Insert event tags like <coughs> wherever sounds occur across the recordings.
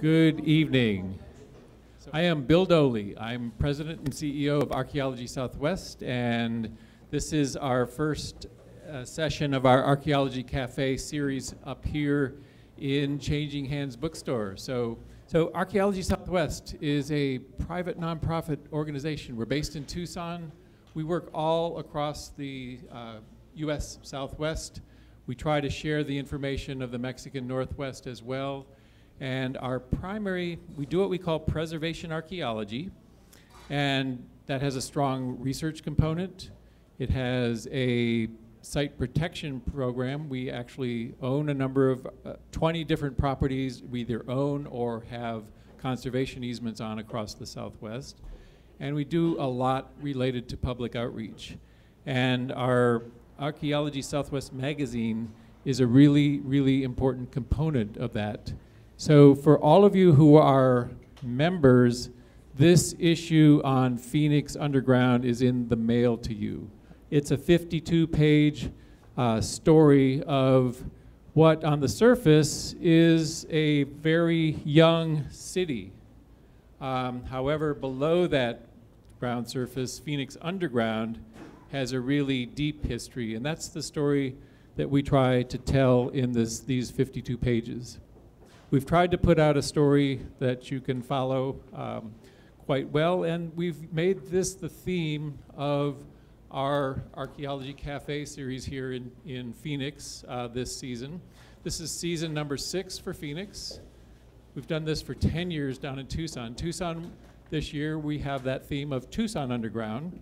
Good evening. I am Bill Doelle. I'm President and CEO of Archaeology Southwest, and this is our first uh, session of our Archaeology Cafe series up here in Changing Hands Bookstore. So, so Archaeology Southwest is a private nonprofit organization. We're based in Tucson. We work all across the uh, U.S. Southwest. We try to share the information of the Mexican Northwest as well. And our primary, we do what we call preservation archaeology, and that has a strong research component. It has a site protection program. We actually own a number of uh, 20 different properties we either own or have conservation easements on across the Southwest. And we do a lot related to public outreach. And our Archaeology Southwest magazine is a really, really important component of that. So for all of you who are members, this issue on Phoenix Underground is in the mail to you. It's a 52-page uh, story of what on the surface is a very young city. Um, however, below that ground surface, Phoenix Underground has a really deep history, and that's the story that we try to tell in this, these 52 pages. We've tried to put out a story that you can follow um, quite well, and we've made this the theme of our Archaeology Cafe series here in, in Phoenix uh, this season. This is season number six for Phoenix. We've done this for 10 years down in Tucson. Tucson, this year, we have that theme of Tucson Underground.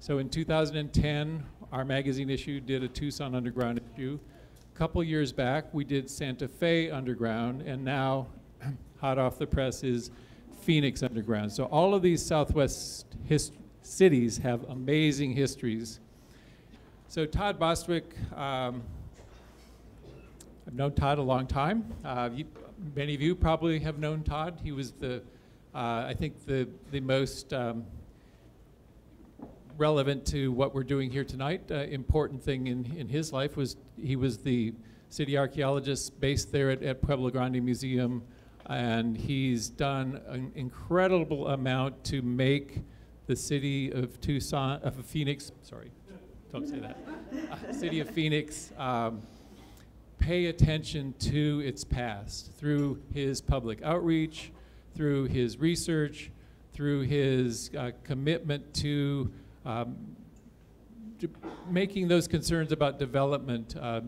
So in 2010, our magazine issue did a Tucson Underground issue couple years back, we did Santa Fe Underground, and now, <clears throat> hot off the press, is Phoenix Underground. So all of these Southwest cities have amazing histories. So Todd Bostwick, um, I've known Todd a long time. Uh, you, many of you probably have known Todd. He was the, uh, I think, the, the most um, relevant to what we're doing here tonight. Uh, important thing in, in his life was he was the city archaeologist based there at, at Pueblo Grande Museum, and he's done an incredible amount to make the city of Tucson, of Phoenix, sorry, don't say that, uh, city of Phoenix um, pay attention to its past through his public outreach, through his research, through his uh, commitment to um, making those concerns about development uh,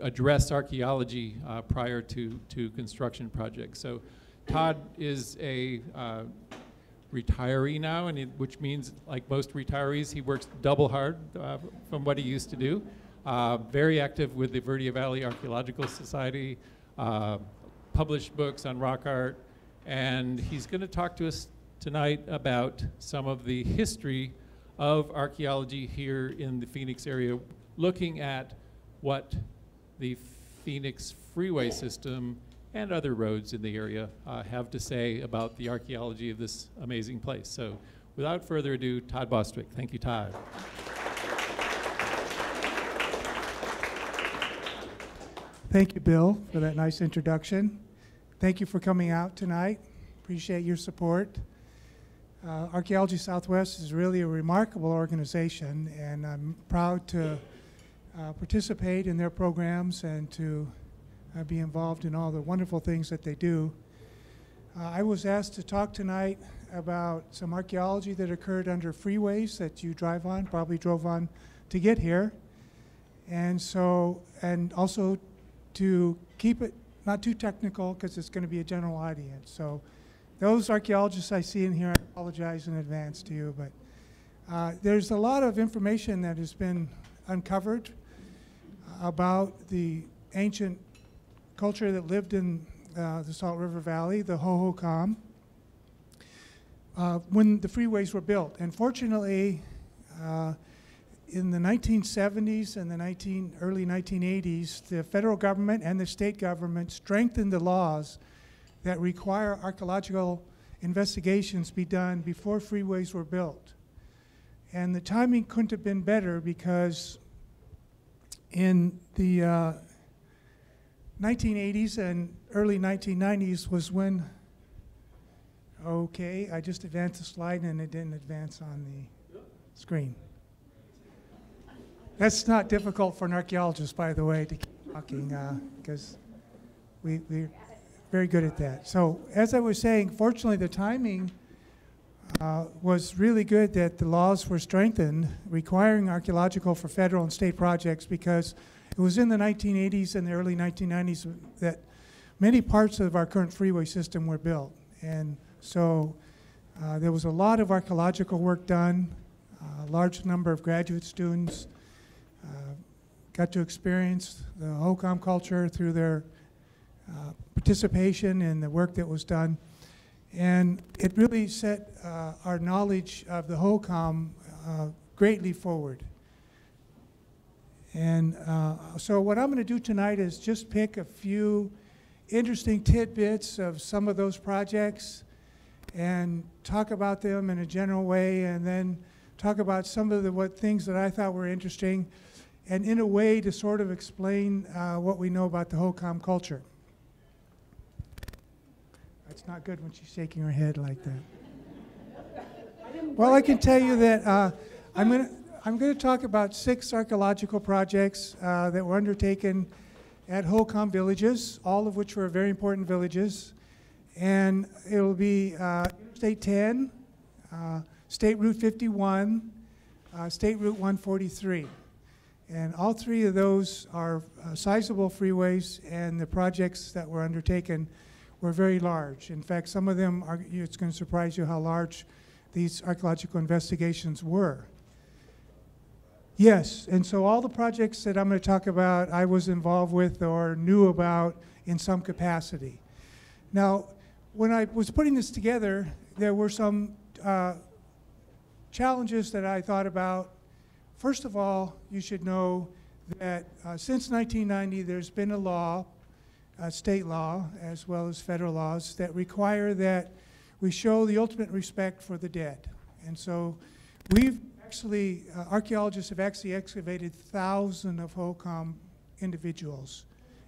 address archaeology uh, prior to, to construction projects. So Todd is a uh, retiree now, and which means, like most retirees, he works double hard uh, from what he used to do. Uh, very active with the Verde Valley Archaeological Society, uh, published books on rock art, and he's going to talk to us tonight about some of the history of archaeology here in the Phoenix area, looking at what the Phoenix freeway system and other roads in the area uh, have to say about the archaeology of this amazing place. So without further ado, Todd Bostwick. Thank you, Todd. Thank you, Bill, for that nice introduction. Thank you for coming out tonight. Appreciate your support. Uh, Archaeology Southwest is really a remarkable organization, and I'm proud to uh, participate in their programs and to uh, be involved in all the wonderful things that they do. Uh, I was asked to talk tonight about some archaeology that occurred under freeways that you drive on, probably drove on to get here. And so, and also to keep it not too technical because it's going to be a general audience. So those archaeologists I see in here, I apologize in advance to you, but uh, there's a lot of information that has been uncovered about the ancient culture that lived in uh, the Salt River Valley, the Hohokam, uh, when the freeways were built. And fortunately, uh, in the 1970s and the 19, early 1980s, the federal government and the state government strengthened the laws that require archaeological investigations be done before freeways were built. And the timing couldn't have been better because in the uh, 1980s and early 1990s was when Okay, I just advanced the slide and it didn't advance on the screen. That's not difficult for an archaeologist, by the way, to keep talking, because we, we're very good at that. So as I was saying, fortunately, the timing uh, was really good that the laws were strengthened requiring archaeological for federal and state projects because it was in the 1980s and the early 1990s that many parts of our current freeway system were built. And so uh, there was a lot of archaeological work done, a large number of graduate students uh, got to experience the Hohokam culture through their uh, participation in the work that was done. And it really set uh, our knowledge of the Hohokam uh, greatly forward. And uh, so what I'm going to do tonight is just pick a few interesting tidbits of some of those projects and talk about them in a general way and then talk about some of the what things that I thought were interesting and in a way to sort of explain uh, what we know about the Hohokam culture. That's not good when she's shaking her head like that. Well, I can tell you that uh, I'm going to I'm going to talk about six archaeological projects uh, that were undertaken at Hohokam villages, all of which were very important villages. And it'll be uh, State 10, uh, State Route 51, uh, State Route 143. And all three of those are uh, sizable freeways, and the projects that were undertaken were very large. In fact, some of them are, it's going to surprise you how large these archaeological investigations were. Yes, and so all the projects that I'm going to talk about, I was involved with or knew about in some capacity. Now, when I was putting this together, there were some uh, challenges that I thought about. First of all, you should know that uh, since 1990, there's been a law, a state law, as well as federal laws, that require that we show the ultimate respect for the dead. And so we've actually, uh, archaeologists have actually excavated thousands of Hohokam individuals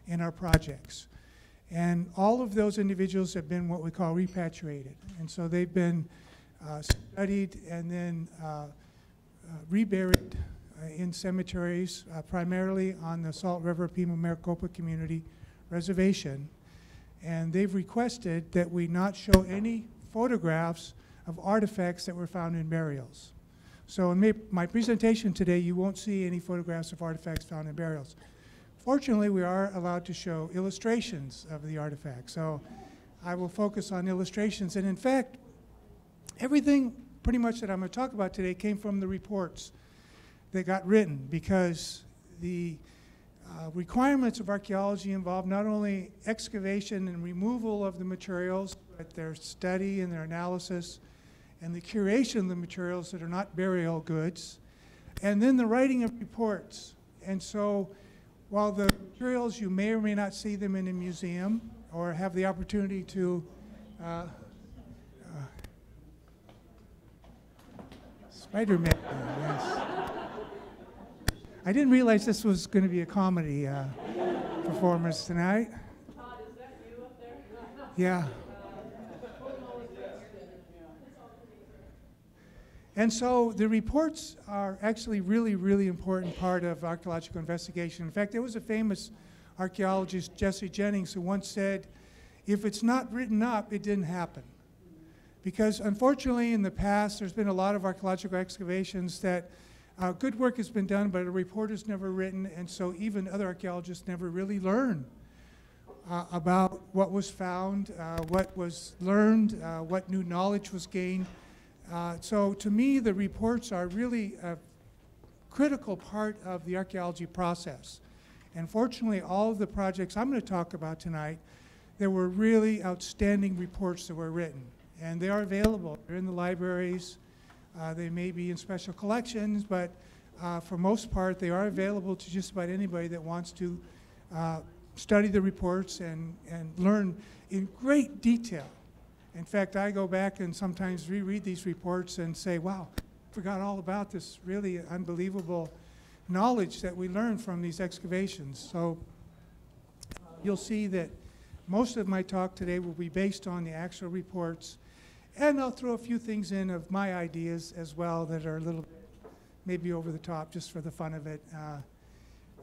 in our projects. And all of those individuals have been what we call repatriated. And so they've been uh, studied and then uh, uh, reburied uh, in cemeteries, uh, primarily on the Salt River Pima Maricopa Community Reservation. And they've requested that we not show any photographs of artifacts that were found in burials. So in my, my presentation today, you won't see any photographs of artifacts found in burials. Fortunately, we are allowed to show illustrations of the artifacts. So I will focus on illustrations. And in fact, everything pretty much that I'm going to talk about today came from the reports that got written because the uh, requirements of archaeology involve not only excavation and removal of the materials, but their study and their analysis and the curation of the materials that are not burial goods, and then the writing of reports. And so while the materials, you may or may not see them in a museum or have the opportunity to uh, uh, Spider-Man, yes. I didn't realize this was going to be a comedy uh, performance tonight. Todd, is that you up there? Yeah. And so the reports are actually really, really important part of archaeological investigation. In fact, there was a famous archaeologist, Jesse Jennings, who once said, if it's not written up, it didn't happen. Because unfortunately, in the past, there's been a lot of archaeological excavations that uh, good work has been done, but a report is never written, and so even other archaeologists never really learn uh, about what was found, uh, what was learned, uh, what new knowledge was gained. Uh, so to me, the reports are really a critical part of the archaeology process. And fortunately, all of the projects I'm going to talk about tonight, there were really outstanding reports that were written. And they are available. They're in the libraries. Uh, they may be in special collections, but uh, for most part, they are available to just about anybody that wants to uh, study the reports and, and learn in great detail in fact, I go back and sometimes reread these reports and say, wow, forgot all about this really unbelievable knowledge that we learned from these excavations. So you'll see that most of my talk today will be based on the actual reports. And I'll throw a few things in of my ideas as well that are a little maybe over the top just for the fun of it. Uh,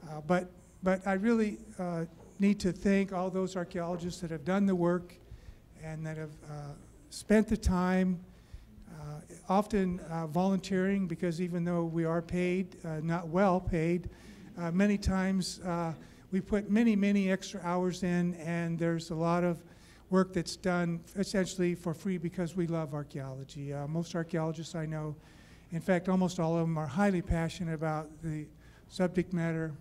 uh, but, but I really uh, need to thank all those archaeologists that have done the work and that have uh, spent the time, uh, often uh, volunteering, because even though we are paid, not well paid, many times we put many, many extra hours in, and there's a lot of work that's done essentially for free because we love archaeology. Uh, most archaeologists I know, in fact, almost all of them are highly passionate about the subject matter.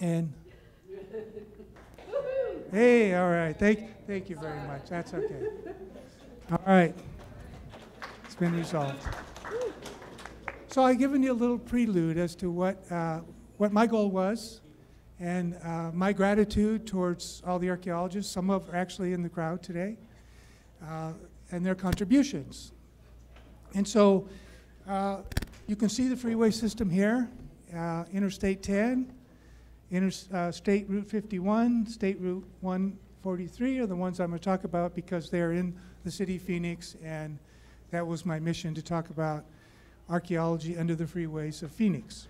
And hey, all right, thank, thank you very much. That's okay. All right, it's been resolved. So I've given you a little prelude as to what uh, what my goal was, and uh, my gratitude towards all the archaeologists. Some of are actually in the crowd today, uh, and their contributions. And so uh, you can see the freeway system here, uh, Interstate 10, Interstate uh, Route 51, State Route 143 are the ones I'm going to talk about because they're in the city of Phoenix, and that was my mission to talk about archaeology under the freeways of Phoenix.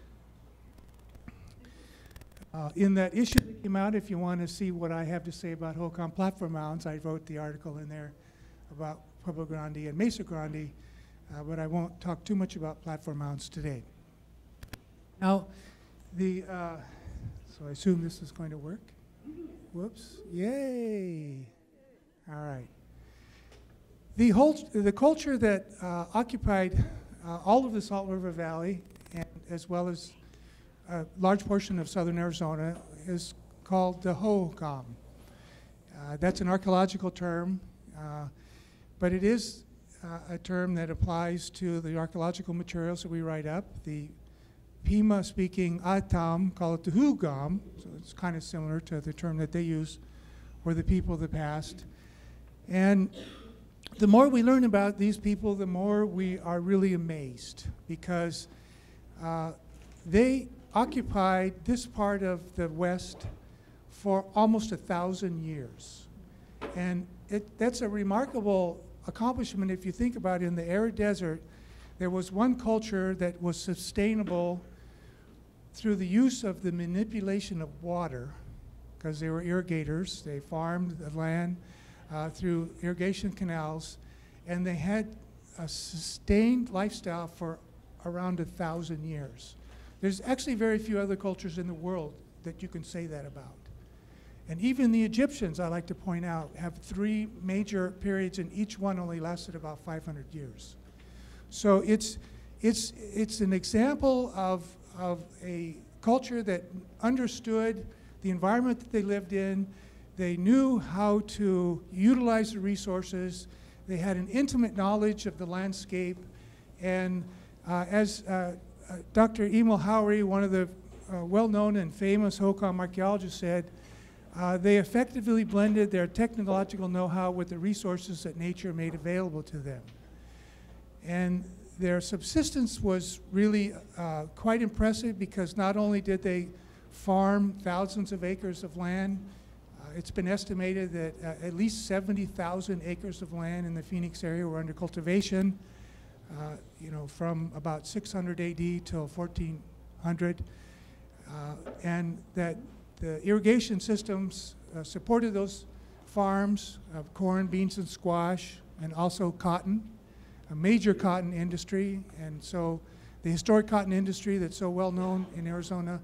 Uh, in that issue that came out, if you want to see what I have to say about Hohokam platform mounds, I wrote the article in there about Pueblo Grande and Mesa Grande, uh, but I won't talk too much about platform mounds today. Now, the, uh, so I assume this is going to work. Whoops, yay. All right. The, whole, the culture that uh, occupied uh, all of the Salt River Valley, and as well as a large portion of southern Arizona, is called the Hohokam. Uh, that's an archaeological term, uh, but it is uh, a term that applies to the archaeological materials that we write up. The Pima speaking Atam call it the Hugam, so it's kind of similar to the term that they use for the people of the past. And the more we learn about these people, the more we are really amazed because uh, they occupied this part of the West for almost a thousand years. And it, that's a remarkable accomplishment if you think about it. In the arid desert, there was one culture that was sustainable through the use of the manipulation of water, because they were irrigators. They farmed the land uh, through irrigation canals, and they had a sustained lifestyle for around a thousand years. There's actually very few other cultures in the world that you can say that about. And even the Egyptians, I like to point out, have three major periods, and each one only lasted about 500 years. So it's, it's, it's an example of, of a culture that understood the environment that they lived in, they knew how to utilize the resources. They had an intimate knowledge of the landscape. And uh, as uh, Dr. Emil Haury, one of the uh, well-known and famous Hohokam archaeologists said, uh, they effectively blended their technological know-how with the resources that nature made available to them. And their subsistence was really uh, quite impressive because not only did they farm thousands of acres of land, it's been estimated that uh, at least 70,000 acres of land in the Phoenix area were under cultivation, uh, you know, from about 600 AD till 1400, uh, and that the irrigation systems uh, supported those farms of corn, beans, and squash, and also cotton, a major cotton industry, and so the historic cotton industry that's so well known in Arizona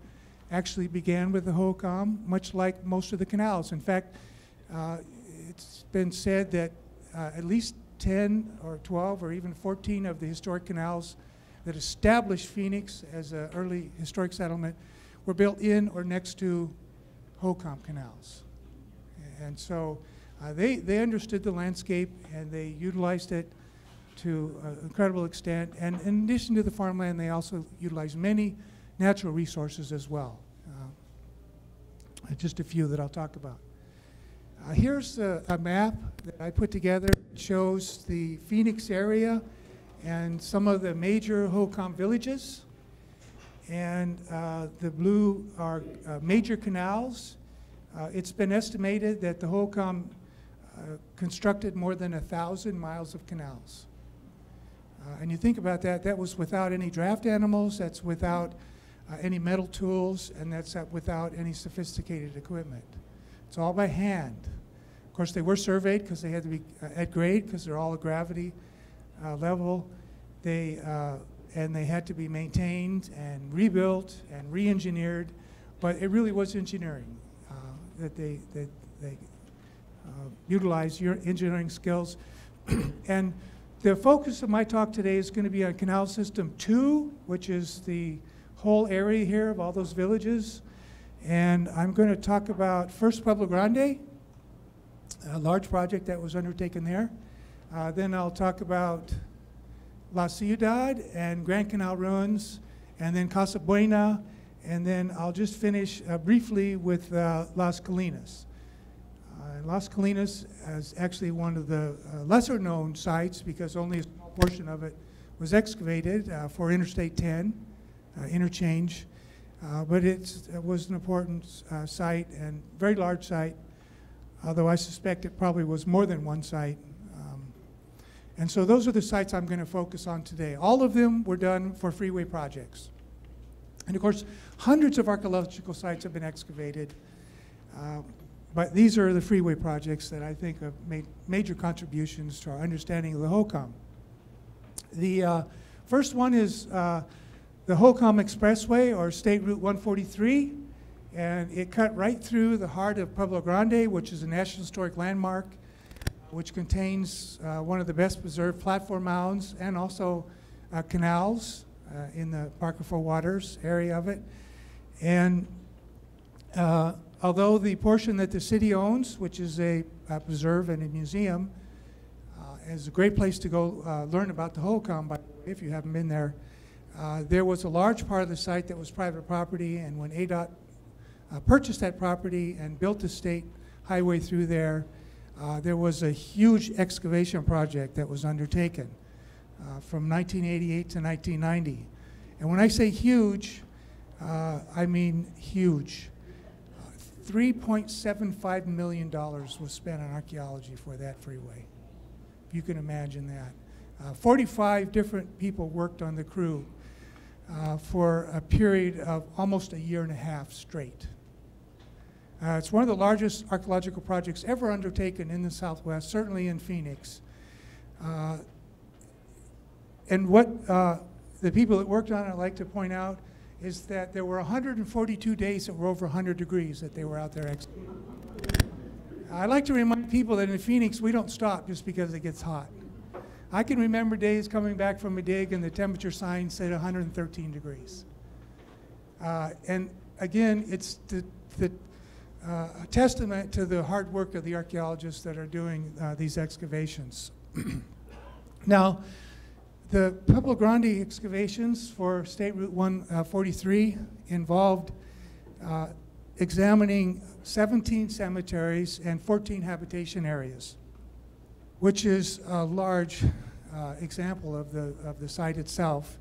actually began with the Hohokam, much like most of the canals. In fact, uh, it's been said that uh, at least 10 or 12 or even 14 of the historic canals that established Phoenix as an early historic settlement were built in or next to Hohokam canals. And so uh, they, they understood the landscape and they utilized it to an incredible extent. And in addition to the farmland, they also utilized many natural resources as well. Uh, just a few that I'll talk about. Uh, here's a, a, map that I put together. It shows the Phoenix area and some of the major Hohokam villages. And uh, the blue are uh, major canals. Uh, it's been estimated that the Hohokam uh, constructed more than a thousand miles of canals. Uh, and you think about that, that was without any draft animals, that's without any metal tools, and that's without any sophisticated equipment. It's all by hand. Of course, they were surveyed because they had to be uh, at grade because they're all at gravity uh, level. They, uh, and they had to be maintained and rebuilt and re-engineered, but it really was engineering uh, that they, that they uh, utilized your engineering skills. <clears throat> and the focus of my talk today is going to be on Canal System 2, which is the whole area here of all those villages. And I'm going to talk about first Pueblo Grande, a large project that was undertaken there. Uh, then I'll talk about La Ciudad and Grand Canal ruins, and then Casa Buena, and then I'll just finish uh, briefly with uh, Las Colinas. Uh, Las Colinas is actually one of the uh, lesser known sites because only a small portion of it was excavated uh, for Interstate 10 uh, interchange. Uh, but it was an important uh, site and very large site, although I suspect it probably was more than one site. Um, and so those are the sites I'm going to focus on today. All of them were done for freeway projects. And of course, hundreds of archaeological sites have been excavated. Uh, but these are the freeway projects that I think have made major contributions to our understanding of the Hohokam. The uh, first one is uh, the Hohokam Expressway, or State Route 143, and it cut right through the heart of Pueblo Grande, which is a National Historic Landmark, which contains uh, one of the best preserved platform mounds and also uh, canals uh, in the Park of Four Waters area of it. And uh, although the portion that the city owns, which is a, a preserve and a museum, uh, is a great place to go uh, learn about the Hohokam, by if you haven't been there. Uh, there was a large part of the site that was private property, and when ADOT uh, purchased that property and built the state highway through there, uh, there was a huge excavation project that was undertaken uh, from 1988 to 1990. And when I say huge, uh, I mean huge. $3.75 million was spent on archaeology for that freeway. If you can imagine that. Uh, 45 different people worked on the crew uh, for a period of almost a year and a half straight. Uh, it's one of the largest archaeological projects ever undertaken in the Southwest, certainly in Phoenix. Uh, and what uh, the people that worked on it like to point out is that there were 142 days that were over 100 degrees that they were out there. I like to remind people that in Phoenix, we don't stop just because it gets hot. I can remember days coming back from a dig and the temperature sign said 113 degrees. Uh, and again, it's the, the uh, a testament to the hard work of the archaeologists that are doing uh, these excavations. <clears throat> now, the Pueblo Grande excavations for State Route 143 involved uh, examining 17 cemeteries and 14 habitation areas, which is a large uh, example of the, of the site itself.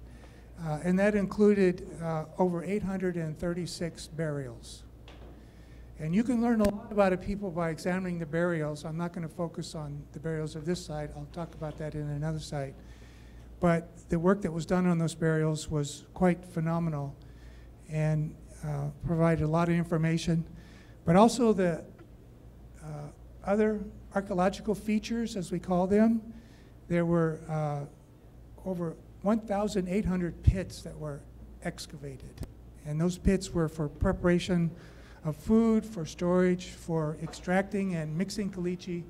Uh, and that included uh, over 836 burials. And you can learn a lot about a people by examining the burials. I'm not going to focus on the burials of this site. I'll talk about that in another site. But the work that was done on those burials was quite phenomenal and uh, provided a lot of information. But also the uh, other archaeological features, as we call them, there were uh, over 1,800 pits that were excavated. And those pits were for preparation of food, for storage, for extracting and mixing caliche,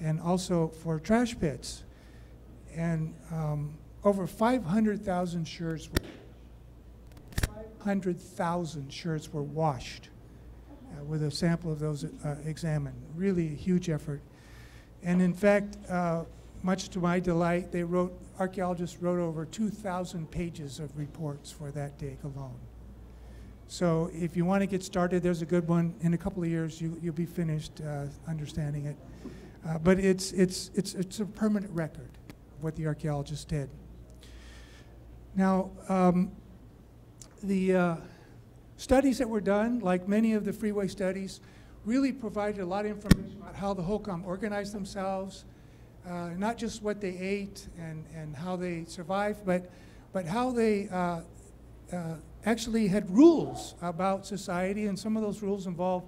and also for trash pits. And um, over 500,000 sherds were 500,000 sherds were washed uh, with a sample of those uh, examined. Really a huge effort. And in fact, uh, much to my delight, they wrote, archaeologists wrote over 2,000 pages of reports for that dig alone. So if you want to get started, there's a good one. In a couple of years, you, you'll be finished uh, understanding it. Uh, but it's, it's, it's, it's a permanent record of what the archaeologists did. Now, um, the uh, studies that were done, like many of the freeway studies, really provided a lot of information about how the Hohokam organized themselves, uh, not just what they ate and, and how they survived, but, but how they uh, uh, actually had rules about society, and some of those rules involve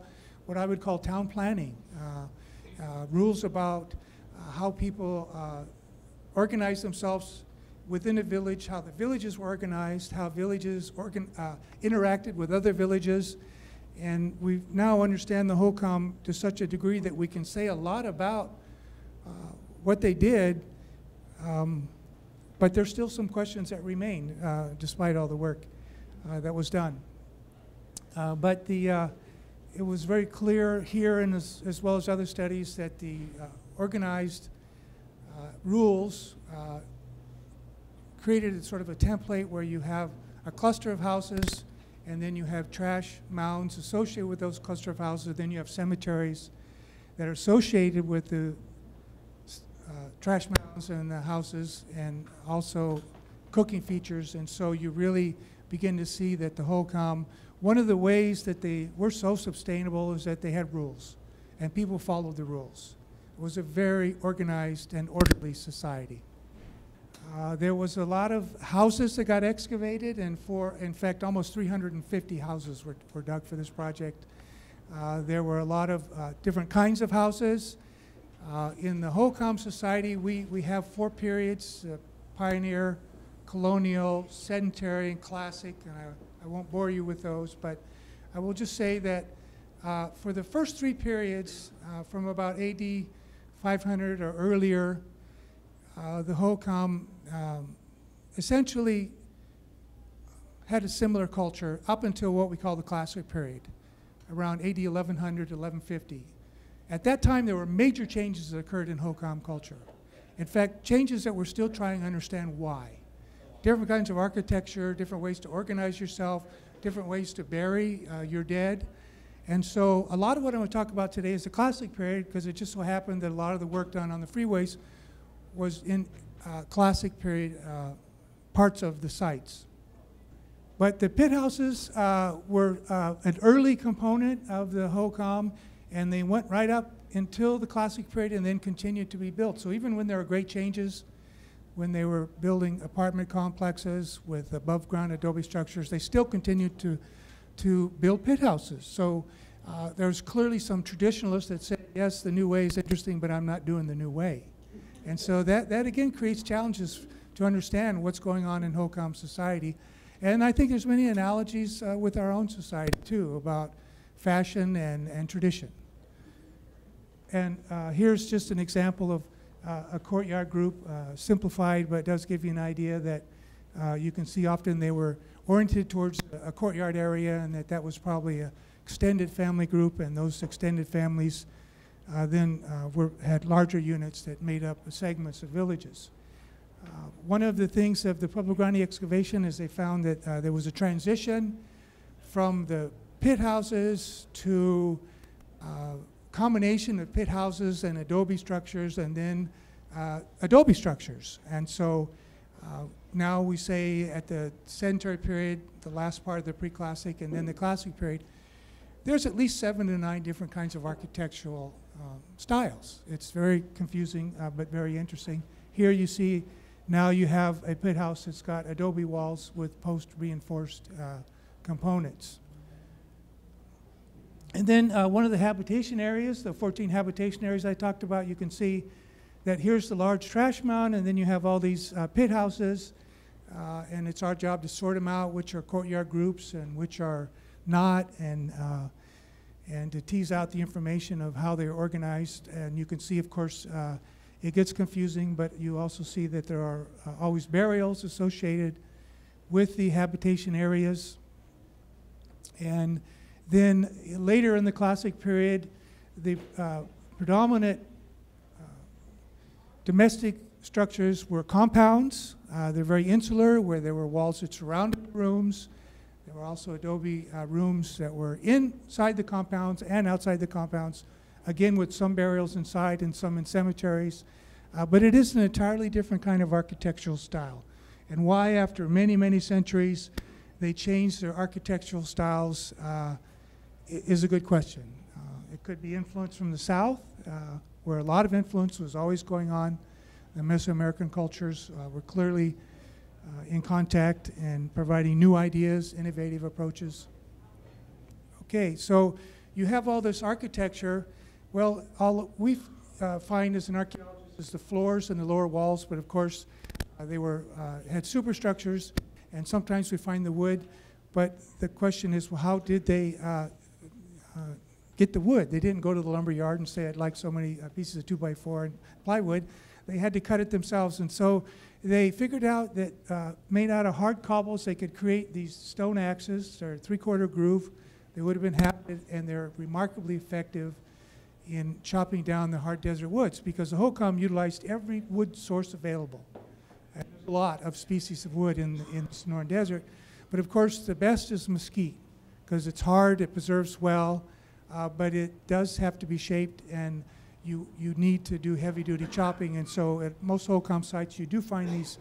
what I would call town planning, uh, uh, rules about uh, how people uh, organize themselves within a village, how the villages were organized, how villages organ, interacted with other villages. And we now understand the Hohokam to such a degree that we can say a lot about what they did, um, but there's still some questions that remain uh, despite all the work uh, that was done. Uh, but the, uh, it was very clear here and as, as well as other studies that the uh, organized rules created a sort of a template where you have a cluster of houses and then you have trash mounds associated with those cluster of houses, then you have cemeteries that are associated with the trash mounds and the houses and also cooking features. And so you really begin to see that the Hohokam, one of the ways that they were so sustainable is that they had rules and people followed the rules. It was a very organized and orderly society. Uh, there was a lot of houses that got excavated, and for, in fact, almost 350 houses were, were dug for this project. Uh, there were a lot of uh, different kinds of houses. Uh, in the Hohokam Society, we, we have four periods, uh, pioneer, colonial, sedentary, and classic, and I, I won't bore you with those, but I will just say that uh, for the first three periods, uh, from about AD 500 or earlier, uh, the Hohokam um, essentially had a similar culture up until what we call the classic period, around AD 1100 to 1150. At that time, there were major changes that occurred in Hohokam culture. In fact, changes that we're still trying to understand why. Different kinds of architecture, different ways to organize yourself, different ways to bury uh, your dead. And so a lot of what I'm going to talk about today is the classic period because it just so happened that a lot of the work done on the freeways was in uh, classic period uh, parts of the sites. But the pit houses uh, were uh, an early component of the Hohokam, and they went right up until the classic period and then continued to be built. So even when there were great changes, when they were building apartment complexes with above ground adobe structures, they still continued to, to build pit houses. So uh, there's clearly some traditionalists that say, yes, the new way is interesting, but I'm not doing the new way. And so that, that again creates challenges to understand what's going on in Hohokam society. And I think there's many analogies uh, with our own society too about fashion and, and tradition. And uh, here's just an example of uh, a courtyard group, uh, simplified, but it does give you an idea that uh, you can see often they were oriented towards a courtyard area and that that was probably an extended family group and those extended families uh, then were, had larger units that made up segments of villages. One of the things of the Pueblo Grande excavation is they found that there was a transition from the pit houses to uh, combination of pit houses and adobe structures and then uh, adobe structures. And so now we say at the sedentary period, the last part of the pre-classic, and then the classic period, there's at least seven to nine different kinds of architectural um, styles. It's very confusing, uh, but very interesting. Here you see now you have a pit house that's got adobe walls with post-reinforced uh, components. And then uh, one of the habitation areas, the 14 habitation areas I talked about, you can see that here's the large trash mound, and then you have all these uh, pit houses, uh, and it's our job to sort them out, which are courtyard groups and which are not, and uh, and to tease out the information of how they're organized. And you can see, of course, uh, it gets confusing, but you also see that there are uh, always burials associated with the habitation areas. And then later in the classic period, the uh, predominant uh, domestic structures were compounds. Uh, they're very insular, where there were walls that surrounded rooms. There were also adobe uh, rooms that were inside the compounds and outside the compounds, again with some burials inside and some in cemeteries. Uh, but it is an entirely different kind of architectural style. And why, after many, many centuries, they changed their architectural styles uh, is a good question. Uh, it could be influence from the south, uh, where a lot of influence was always going on. The Mesoamerican cultures uh, were clearly uh, in contact and providing new ideas, innovative approaches. Okay, so you have all this architecture. Well, all we uh, find as an archaeologist is the floors and the lower walls, but of course, they were had superstructures, and sometimes we find the wood. But the question is, well, how did they uh, get the wood? They didn't go to the lumber yard and say, "I'd like so many uh, pieces of two by four and plywood." They had to cut it themselves, and so they figured out that uh, made out of hard cobbles, they could create these stone axes. They're three-quarter groove. They would have been happy, and they're remarkably effective in chopping down the hard desert woods because the Hohokam utilized every wood source available. And there's a lot of species of wood in, in the Sonoran Desert. But of course, the best is mesquite because it's hard, it preserves well, uh, but it does have to be shaped and you, you need to do heavy duty chopping. And so at most Hohokam sites, you do find these,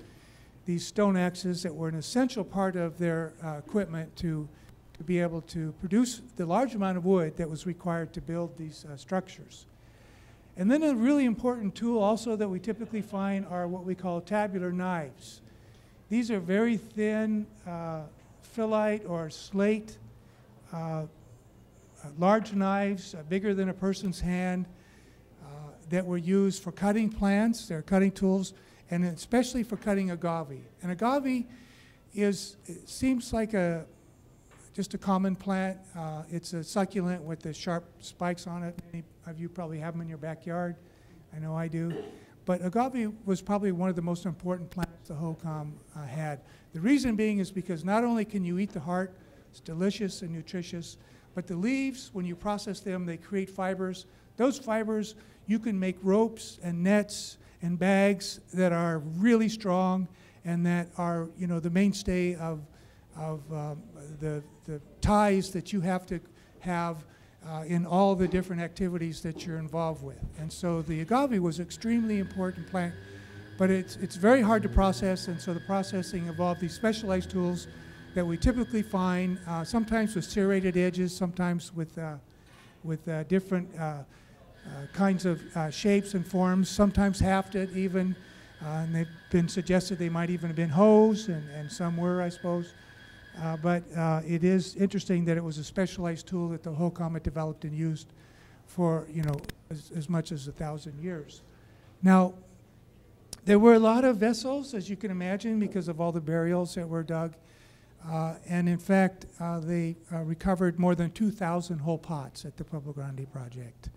these stone axes that were an essential part of their uh, equipment to, to be able to produce the large amount of wood that was required to build these uh, structures. And then a really important tool also that we typically find are what we call tabular knives. These are very thin uh, phyllite or slate, uh, uh, large knives, uh, bigger than a person's hand, uh, that were used for cutting plants, they're cutting tools, and especially for cutting agave. And agave is, seems like a, just a common plant. Uh, it's a succulent with the sharp spikes on it. Many of you probably have them in your backyard. I know I do. But agave was probably one of the most important plants the Hohokam uh, had. The reason being is because not only can you eat the heart, it's delicious and nutritious, but the leaves, when you process them, they create fibers. Those fibers, you can make ropes and nets and bags that are really strong and that are, you know, the mainstay of, of um, the, the ties that you have to have uh, in all the different activities that you're involved with. And so the agave was extremely important plant, but it's, it's very hard to process, and so the processing involved these specialized tools that we typically find, uh, sometimes with serrated edges, sometimes with, uh, with uh, different uh, uh, kinds of uh, shapes and forms, sometimes hafted even, and they've been suggested they might even have been hoes, and, and some were, I suppose. But it is interesting that it was a specialized tool that the had developed and used for, you know, as, as much as a thousand years. Now, there were a lot of vessels, as you can imagine, because of all the burials that were dug. Uh, and in fact, uh, they uh, recovered more than 2,000 whole pots at the Pueblo Grande project.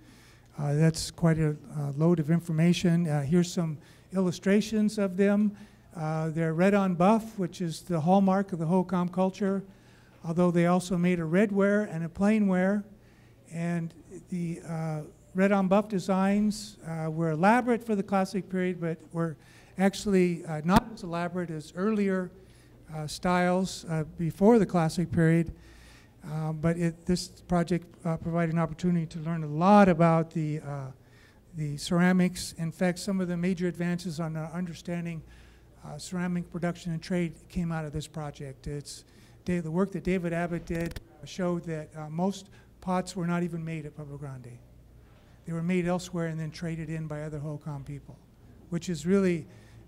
Uh, that's quite a load of information. Uh, here's some illustrations of them. Uh, they're red on buff, which is the hallmark of the Hohokam culture, although they also made a redware and a plainware. And the red on buff designs were elaborate for the classic period, but were actually not as elaborate as earlier uh, styles uh, before the classic period. Uh, but it, this project uh, provided an opportunity to learn a lot about the, uh, the ceramics. In fact, some of the major advances on uh, understanding ceramic production and trade came out of this project. It's the work that David Abbott did showed that most pots were not even made at Pueblo Grande. They were made elsewhere and then traded in by other Hohokam people, which is really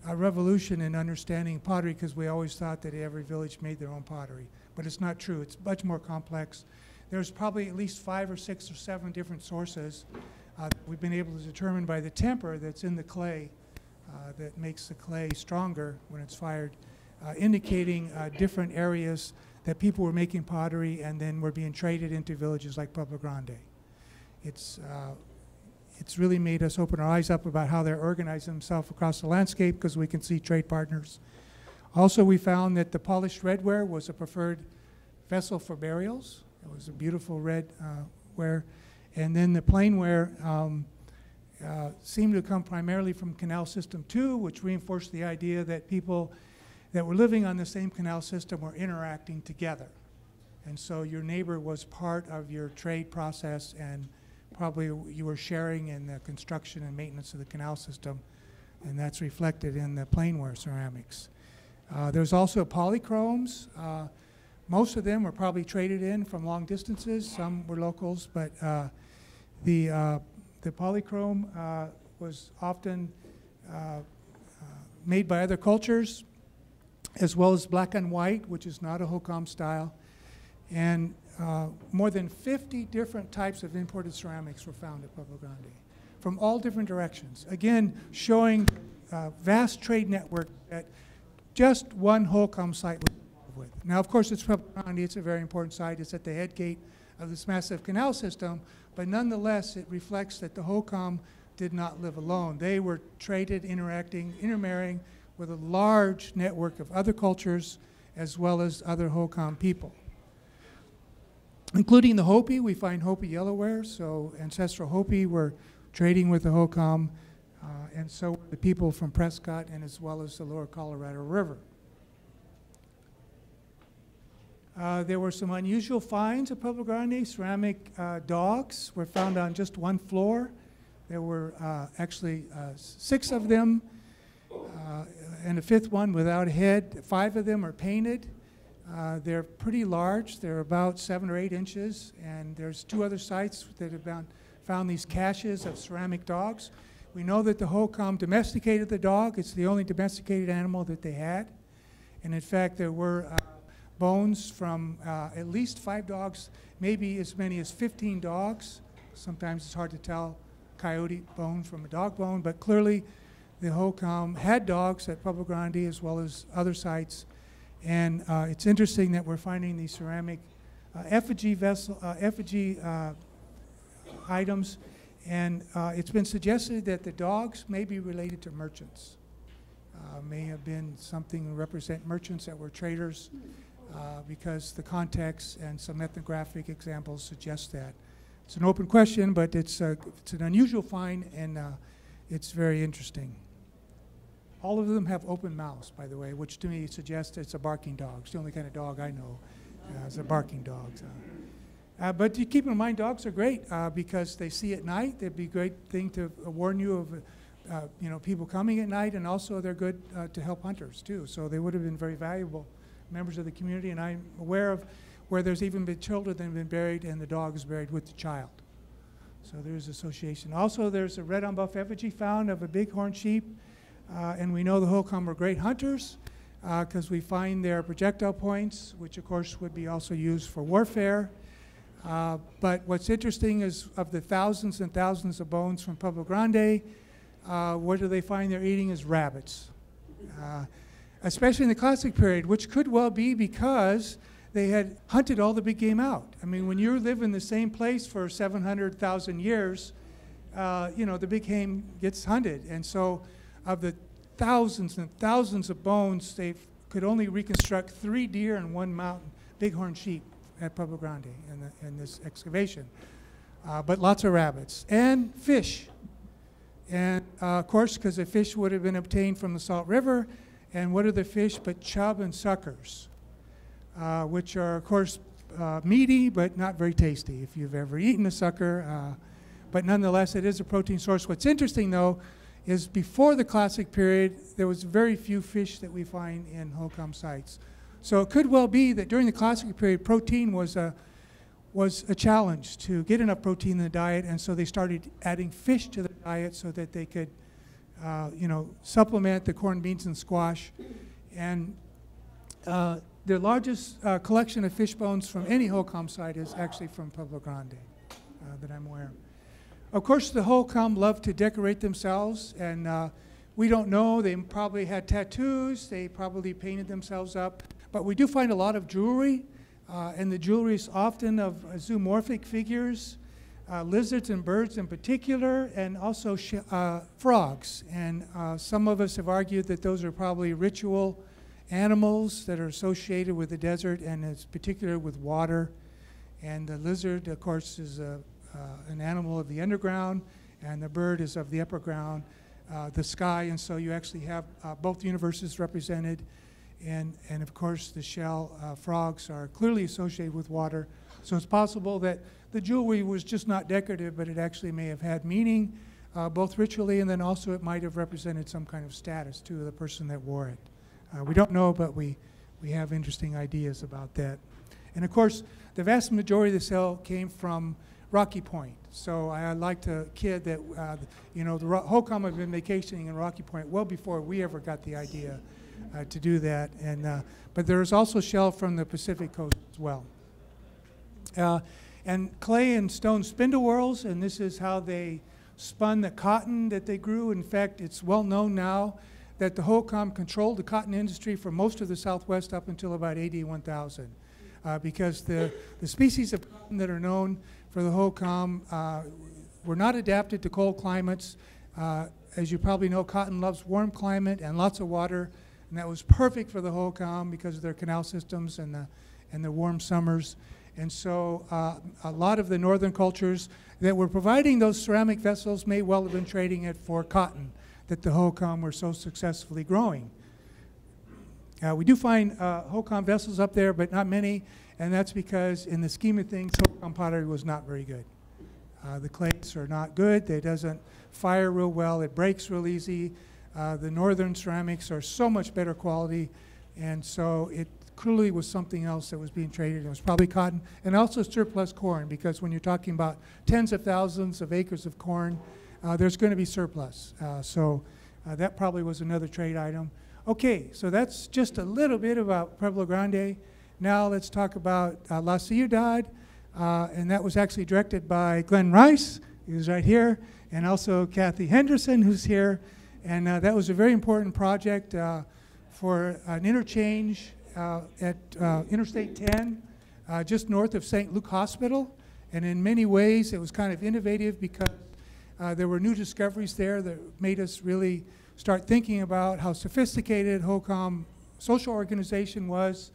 a revolution in understanding pottery because we always thought that every village made their own pottery. But it's not true. It's much more complex. There's probably at least five or six or seven different sources uh, we've been able to determine by the temper that's in the clay uh, that makes the clay stronger when it's fired, uh, indicating uh, different areas that people were making pottery and then were being traded into villages like Pueblo Grande. It's, uh, it's really made us open our eyes up about how they're organizing themselves across the landscape because we can see trade partners. Also, we found that the polished redware was a preferred vessel for burials. It was a beautiful red uh, ware. And then the plainware um, uh, seemed to come primarily from Canal System 2, which reinforced the idea that people that were living on the same canal system were interacting together. And so your neighbor was part of your trade process and probably you were sharing in the construction and maintenance of the canal system, and that's reflected in the plainware ceramics. Uh, there's also polychromes. Uh, most of them were probably traded in from long distances. Some were locals, but uh, The, uh, the polychrome uh, was often uh, made by other cultures, as well as black and white, which is not a Hohokam style. And uh, more than 50 different types of imported ceramics were found at Pueblo Grande from all different directions. Again, showing uh, vast trade network that just one Hohokam site was involved with. Now, of course, it's Pueblo Grande. It's a very important site. It's at the head gate of this massive canal system, but nonetheless, it reflects that the Hohokam did not live alone. They were traded, interacting, intermarrying with a large network of other cultures as well as other Hohokam people. Including the Hopi, we find Hopi yellowware, so ancestral Hopi were trading with the Hohokam, uh, and so were the people from Prescott and as well as the lower Colorado River. Uh, there were some unusual finds at Pueblo Grande. Ceramic uh, dogs were found on just one floor. There were uh, actually uh, six of them, uh, and a fifth one without a head. Five of them are painted. Uh, they're pretty large. They're about seven or eight inches, and there's two other sites that have been found these caches of ceramic dogs. We know that the Hohokam domesticated the dog. It's the only domesticated animal that they had. And in fact, there were uh, bones from uh, at least five dogs, maybe as many as 15 dogs. Sometimes it's hard to tell coyote bone from a dog bone, but clearly the Hohokam had dogs at Pueblo Grande as well as other sites. And uh, it's interesting that we're finding these ceramic uh, effigy vessel, uh, effigy uh, items, and uh, it's been suggested that the dogs may be related to merchants. Uh, may have been something to represent merchants that were traders, because the context and some ethnographic examples suggest that. It's an open question, but it's, it's an unusual find, and it's very interesting. All of them have open mouths, by the way, which to me suggests it's a barking dog. It's the only kind of dog I know uh, a barking dog. Uh, but you keep in mind, dogs are great uh, because they see at night. They'd be a great thing to uh, warn you of, uh, you know, people coming at night, and also they're good uh, to help hunters too. So they would have been very valuable members of the community. And I'm aware of where there's even been children that have been buried, and the dog is buried with the child. So there's association. Also, there's a red on buff effigy found of a bighorn sheep, uh, and we know the Hohokam are great hunters because we find their projectile points, which of course would be also used for warfare. Uh, but what's interesting is of the thousands and thousands of bones from Pueblo Grande, uh, what do they find they're eating is rabbits. Uh, especially in the classic period, which could well be because they had hunted all the big game out. I mean, when you live in the same place for 700,000 years, uh, you know, the big game gets hunted. And so of the thousands and thousands of bones, they could only reconstruct three deer and one mountain, bighorn sheep at Pueblo Grande in, the, in this excavation. Uh, but lots of rabbits and fish. And uh, of course, because the fish would have been obtained from the Salt River, and what are the fish but chub and suckers, uh, which are, of course, uh, meaty but not very tasty if you've ever eaten a sucker. Uh, but nonetheless, it is a protein source. What's interesting, though, is before the classic period, there was very few fish that we find in Hohokam sites. So it could well be that during the classic period, protein was a, was a challenge to get enough protein in the diet, and so they started adding fish to the diet so that they could, uh, you know, supplement the corn, beans, and squash. And uh, the largest uh, collection of fish bones from any Hohokam site is actually from Pueblo Grande uh, that I'm aware of. Of course, the Hohokam loved to decorate themselves, and uh, we don't know. They probably had tattoos. They probably painted themselves up. But we do find a lot of jewelry, uh, and the jewelry is often of zoomorphic figures, uh, lizards and birds in particular, and also uh, frogs. And uh, some of us have argued that those are probably ritual animals that are associated with the desert, and it's particular with water. And the lizard, of course, is a, an animal of the underground, and the bird is of the upper ground, uh, the sky. And so you actually have both universes represented and, and of course the shell uh, frogs are clearly associated with water. So it's possible that the jewelry was just not decorative, but it actually may have had meaning, uh, both ritually and then also it might have represented some kind of status to the person that wore it. Uh, we don't know, but we, we have interesting ideas about that. And of course, the vast majority of the cell came from Rocky Point. So I like to kid that, uh, you know, the Hohokam had been vacationing in Rocky Point well before we ever got the idea uh, to do that. And, uh, but there is also shell from the Pacific coast as well. Uh, and clay and stone spindle whorls, and this is how they spun the cotton that they grew. In fact, it's well known now that the Hohokam controlled the cotton industry for most of the Southwest up until about 81,000. Uh, because the, the species of cotton that are known for the Hohokam uh, were not adapted to cold climates. Uh, as you probably know, cotton loves warm climate and lots of water, and that was perfect for the Hohokam because of their canal systems and the, and the warm summers. And so uh, a lot of the northern cultures that were providing those ceramic vessels may well have been trading it for cotton that the Hohokam were so successfully growing. Uh, we do find uh, Hohokam vessels up there, but not many, and that's because in the scheme of things, Hohokam pottery was not very good. Uh, the clays are not good. They doesn't fire real well. It breaks real easy. Uh, the northern ceramics are so much better quality, and so it clearly was something else that was being traded. It was probably cotton and also surplus corn, because when you're talking about tens of thousands of acres of corn, uh, there's going to be surplus. Uh, so uh, that probably was another trade item. Okay, so that's just a little bit about Pueblo Grande. Now let's talk about uh, La Ciudad, uh, and that was actually directed by Glenn Rice, who's right here, and also Kathy Henderson, who's here. And uh, that was a very important project uh, for an interchange uh, at uh, Interstate 10, uh, just north of St. Luke Hospital. And in many ways, it was kind of innovative because there were new discoveries there that made us really start thinking about how sophisticated Hohokam social organization was,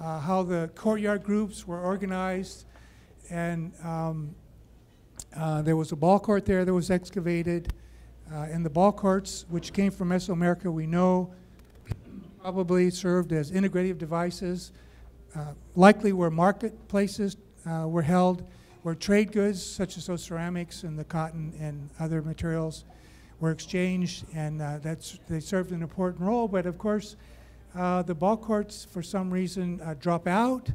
uh, how the courtyard groups were organized, and um, uh, there was a ball court there that was excavated. Uh, and the ball courts, which came from Mesoamerica, we know probably served as integrative devices, uh, likely where marketplaces uh, were held, where trade goods such as those ceramics and the cotton and other materials were exchanged, and uh, that's they served an important role. But of course, uh, the ball courts, for some reason, uh, drop out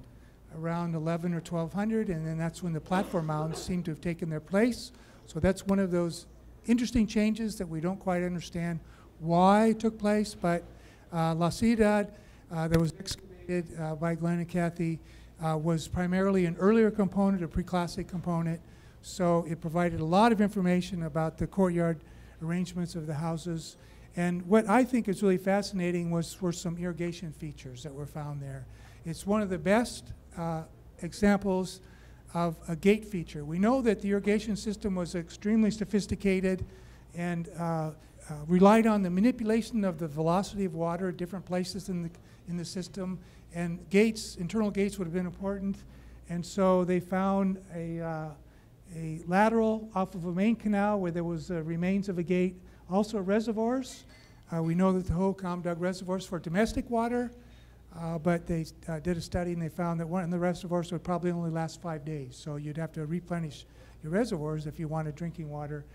around 11 or 1200, and then that's when the platform mounds seem to have taken their place. So that's one of those interesting changes that we don't quite understand why took place, but uh, La Ciudad, uh, that was excavated uh, by Glenn and Kathy, was primarily an earlier component, a preclassic component. So it provided a lot of information about the courtyard arrangements of the houses. And what I think is really fascinating was were some irrigation features that were found there. It's one of the best uh, examples of a gate feature. We know that the irrigation system was extremely sophisticated and uh, uh, relied on the manipulation of the velocity of water at different places in the, in the system. And gates, internal gates would have been important. And so they found a, uh, a lateral off of a main canal where there was uh, remains of a gate. Also reservoirs. Uh, we know that the Hohokam dug reservoirs for domestic water. Uh, but they did a study and they found that one of the reservoirs would probably only last five days. So you'd have to replenish your reservoirs if you wanted drinking water.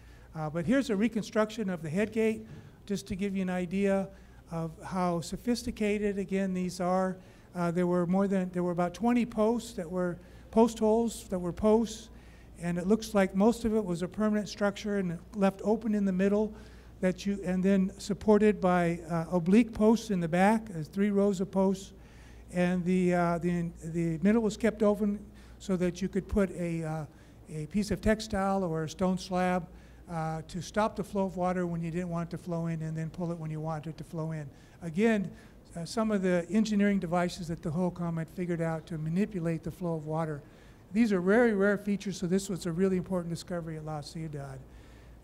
But here's a reconstruction of the head gate, just to give you an idea of how sophisticated, again, these are. Uh, there were more than, there were about 20 posts that were, post holes that were posts. And it looks like most of it was a permanent structure and left open in the middle that you, and then supported by uh, oblique posts in the back, uh, three rows of posts. And the, uh, the, the middle was kept open so that you could put a, uh, a piece of textile or a stone slab uh, to stop the flow of water when you didn't want it to flow in and then pull it when you wanted it to flow in. Again, uh, some of the engineering devices that the Hohokam had figured out to manipulate the flow of water. These are very rare features, so this was a really important discovery at La Ciudad.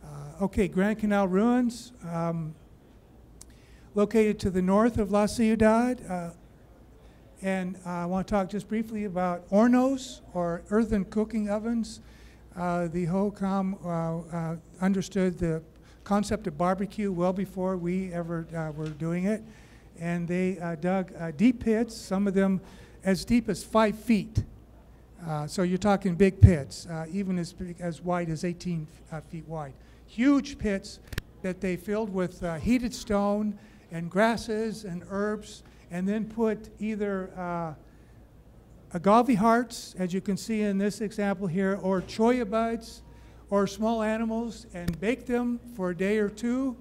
Uh, okay, Grand Canal Ruins, um, located to the north of La Ciudad. Uh, and uh, I want to talk just briefly about hornos, or earthen cooking ovens. Uh, the Hohokam uh, uh, understood the concept of barbecue well before we ever were doing it. And they dug deep pits, some of them as deep as five feet. So you're talking big pits, even as, big, as wide as 18 feet wide huge pits that they filled with uh, heated stone and grasses and herbs, and then put either uh, agave hearts, as you can see in this example here, or cholla buds, or small animals, and baked them for a day or two,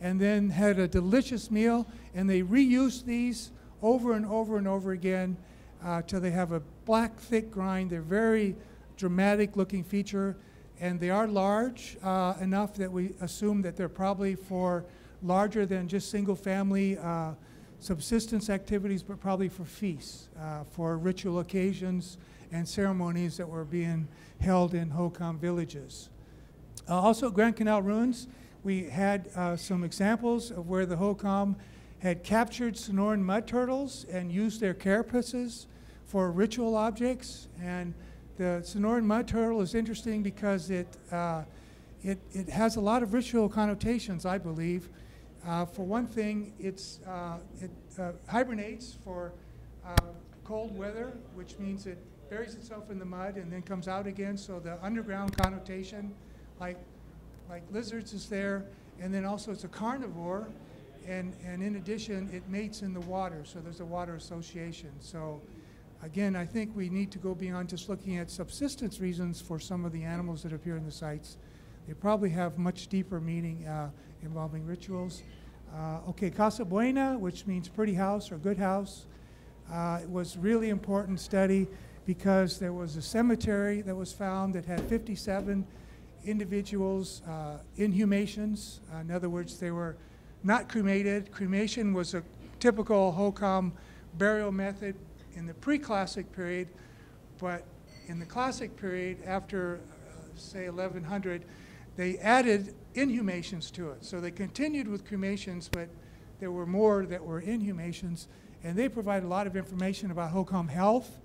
and then had a delicious meal. And they reused these over and over and over again uh, till they have a black, thick grind. They're very dramatic looking feature, and they are large uh, enough that we assume that they're probably for larger than just single family uh, subsistence activities, but probably for feasts, uh, for ritual occasions and ceremonies that were being held in Hohokam villages. Uh, also, Grand Canal ruins, we had uh, some examples of where the Hohokam had captured Sonoran mud turtles and used their carapaces for ritual objects. And the Sonoran mud turtle is interesting because it, uh, it, it has a lot of ritual connotations, I believe. Uh, for one thing, it's, uh, it uh, hibernates for uh, cold weather, which means it buries itself in the mud and then comes out again. So the underground connotation, like, like lizards, is there. And then also it's a carnivore. And, and in addition, it mates in the water. So there's a water association. So again, I think we need to go beyond just looking at subsistence reasons for some of the animals that appear in the sites. They probably have much deeper meaning uh, involving rituals. Uh, okay, Casa Buena, which means pretty house or good house, uh, it was really important study because there was a cemetery that was found that had 57 individuals, uh, inhumations. Uh, in other words, they were not cremated. Cremation was a typical Hohokam burial method in the pre-classic period, but in the classic period, after, uh, say, 1100, they added inhumations to it. So they continued with cremations, but there were more that were inhumations, and they provide a lot of information about Hohokam health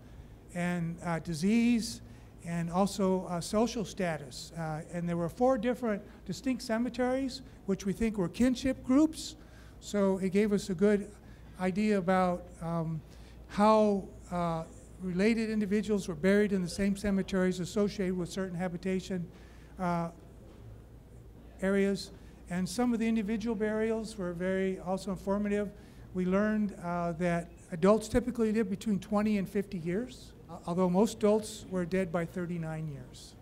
and uh, disease and also uh, social status. Uh, and there were four different distinct cemeteries, which we think were kinship groups. So it gave us a good idea about um, how uh, related individuals were buried in the same cemeteries associated with certain habitation uh, areas. And some of the individual burials were very also informative. We learned uh, that adults typically live between 20 and 50 years, although most adults were dead by 39 years.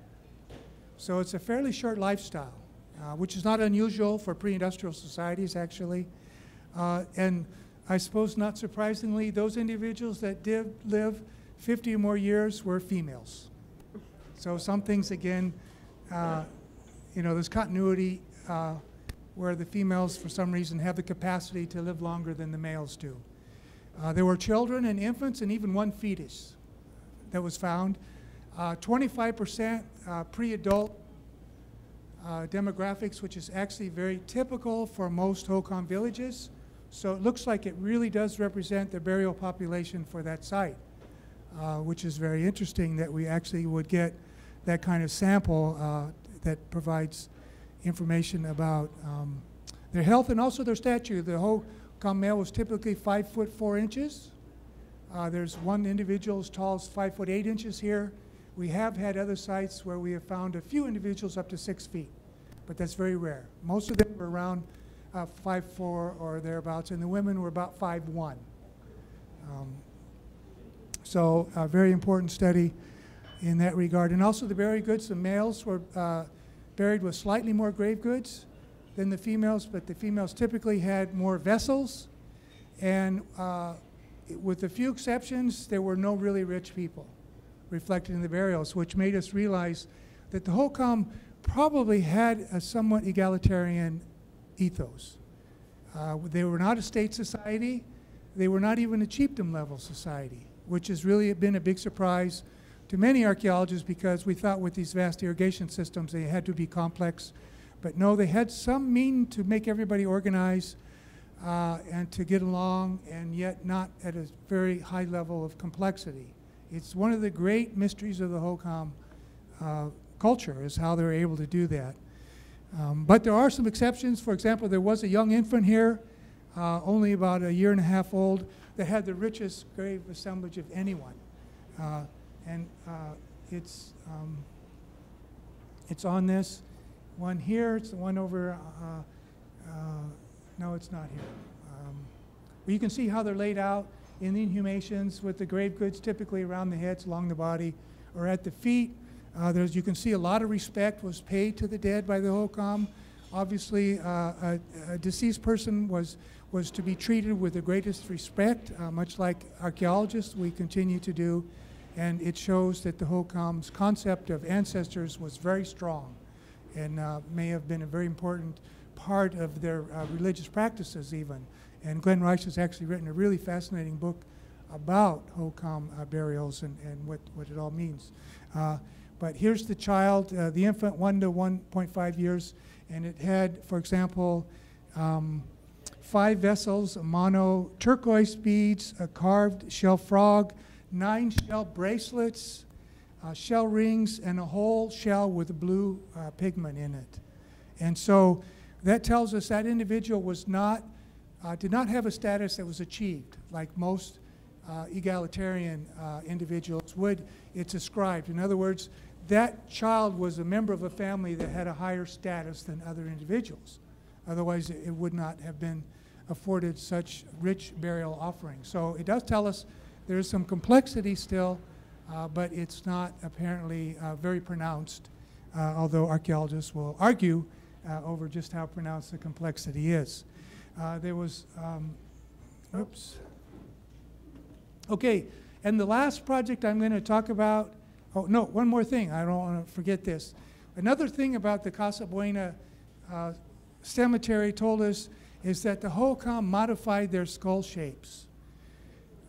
So it's a fairly short lifestyle, uh, which is not unusual for pre-industrial societies, actually. Uh, and I suppose not surprisingly, those individuals that did live 50 or more years were females. So some things, again, uh, you know, there's continuity uh, where the females, for some reason, have the capacity to live longer than the males do. Uh, there were children and infants and even one fetus that was found. 25% uh, uh, pre-adult uh, demographics, which is actually very typical for most Hohokam villages. So it looks like it really does represent the burial population for that site, uh, which is very interesting that we actually would get that kind of sample uh, that provides information about um, their health and also their stature. The whole male was typically five foot four inches. Uh, there's one individual as tall as five foot eight inches here. We have had other sites where we have found a few individuals up to six feet, but that's very rare. Most of them were around uh, five four or thereabouts, and the women were about five one. Um, so a very important study in that regard. And also the buried goods, the males were uh, buried with slightly more grave goods than the females, but the females typically had more vessels. And uh, with a few exceptions, there were no really rich people reflected in the burials, which made us realize that the Hohokam probably had a somewhat egalitarian ethos. Uh, they were not a state society. They were not even a chiefdom level society, which has really been a big surprise to many archaeologists because we thought with these vast irrigation systems they had to be complex. But no, they had some mean to make everybody organize uh, and to get along, and yet not at a very high level of complexity. It's one of the great mysteries of the Hohokam uh, culture is how they're able to do that. Um, but there are some exceptions. For example, there was a young infant here, uh, only about a year and a half old, that had the richest grave assemblage of anyone. Uh, and uh, it's um, it's on this one here. It's the one over. Uh, uh, no, it's not here. Um, well, you can see how they're laid out. in the inhumations with the grave goods typically around the heads, along the body, or at the feet. Uh, there's, you can see a lot of respect was paid to the dead by the Hohokam. Obviously, uh, a, a deceased person was, was to be treated with the greatest respect, uh, much like archaeologists we continue to do. And it shows that the Hohokam's concept of ancestors was very strong and uh, may have been a very important part of their uh, religious practices even. And Glenn Rice has actually written a really fascinating book about Hohokam uh, burials and, and what, what it all means. But here's the child, uh, the infant, 1 to 1.5 years, and it had, for example, um, five vessels, a mono turquoise beads, a carved shell frog, nine shell bracelets, uh, shell rings, and a whole shell with a blue uh, pigment in it. And so that tells us that individual was not, uh, did not have a status that was achieved, like most uh, egalitarian uh, individuals would. It's ascribed. In other words, that child was a member of a family that had a higher status than other individuals. Otherwise, it would not have been afforded such rich burial offerings. So it does tell us there is some complexity still, uh, but it's not apparently uh, very pronounced, uh, although archaeologists will argue uh, over just how pronounced the complexity is. Uh, there was, um, oops. Okay, and the last project I'm going to talk about, oh, no, one more thing. I don't want to forget this. Another thing about the Casa Buena uh, cemetery told us is that the Hohokam modified their skull shapes.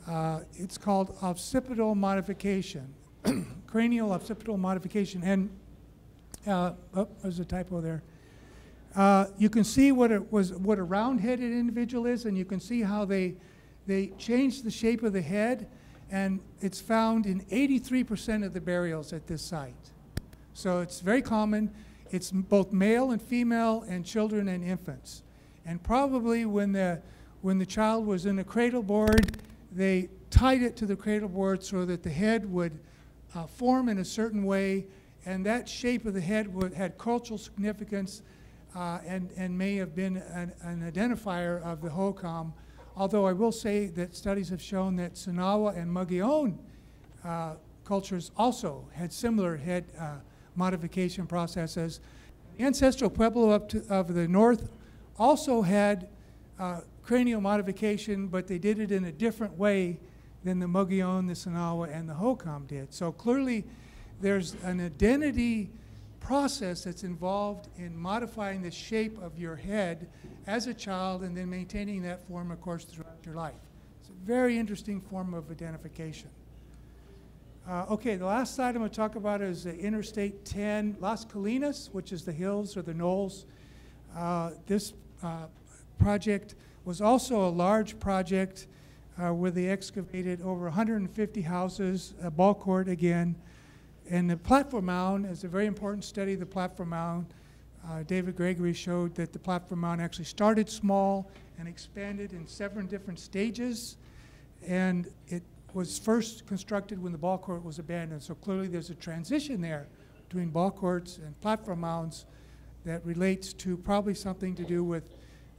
Uh, it's called occipital modification, <clears throat> cranial occipital modification. And, uh, oh, there's a typo there. Uh, you can see what it was, what a round-headed individual is, and you can see how they, they changed the shape of the head, and it's found in 83% of the burials at this site. So it's very common. It's both male and female, and children and infants. And probably when the, when the child was in a cradle board, they tied it to the cradle board so that the head would uh, form in a certain way, and that shape of the head would, had cultural significance uh, and, and may have been an, an identifier of the Hohokam. Although I will say that studies have shown that Sinagua and Mogollon uh, cultures also had similar head uh, modification processes. The ancestral Pueblo up to, of the north also had uh, cranial modification, but they did it in a different way than the Mogollon, the Sinagua, and the Hohokam did. So clearly, there's an identity process that's involved in modifying the shape of your head as a child and then maintaining that form, of course, throughout your life. It's a very interesting form of identification. Uh, okay, the last side I'm going to talk about is the Interstate 10 Las Colinas, which is the hills or the knolls. Uh, this uh, project was also a large project uh, where they excavated over 150 houses, a ball court again, and the platform mound is a very important study of the platform mound. Uh, David Gregory showed that the platform mound actually started small and expanded in seven different stages. And it was first constructed when the ball court was abandoned. So clearly there's a transition there between ball courts and platform mounds that relates to probably something to do with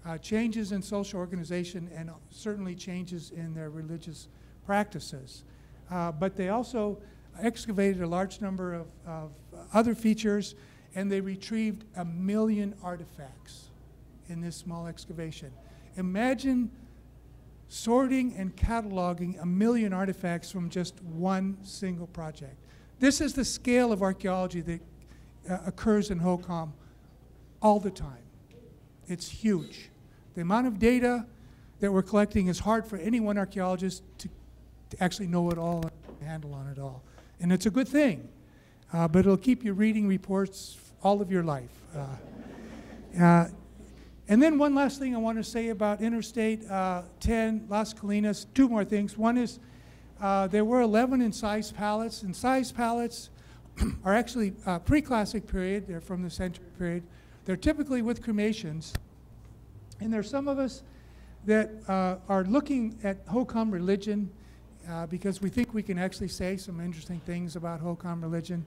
uh, changes in social organization and certainly changes in their religious practices. Uh, but they also excavated a large number of, of other features, and they retrieved a million artifacts in this small excavation. Imagine sorting and cataloging a million artifacts from just one single project. This is the scale of archaeology that uh, occurs in Hohokam all the time. It's huge. The amount of data that we're collecting is hard for any one archaeologist to, to actually know it all and handle on it all. And it's a good thing, uh, but it'll keep you reading reports all of your life. Uh, uh, and then one last thing I want to say about Interstate uh, 10, Las Colinas, two more things. One is uh, there were 11 incised palettes. Incised palettes <clears throat> are actually uh, pre-classic period. They're from the Sedentary period. They're typically with cremations. And there's some of us that are looking at Hohokam religion uh, because we think we can actually say some interesting things about Hohokam religion.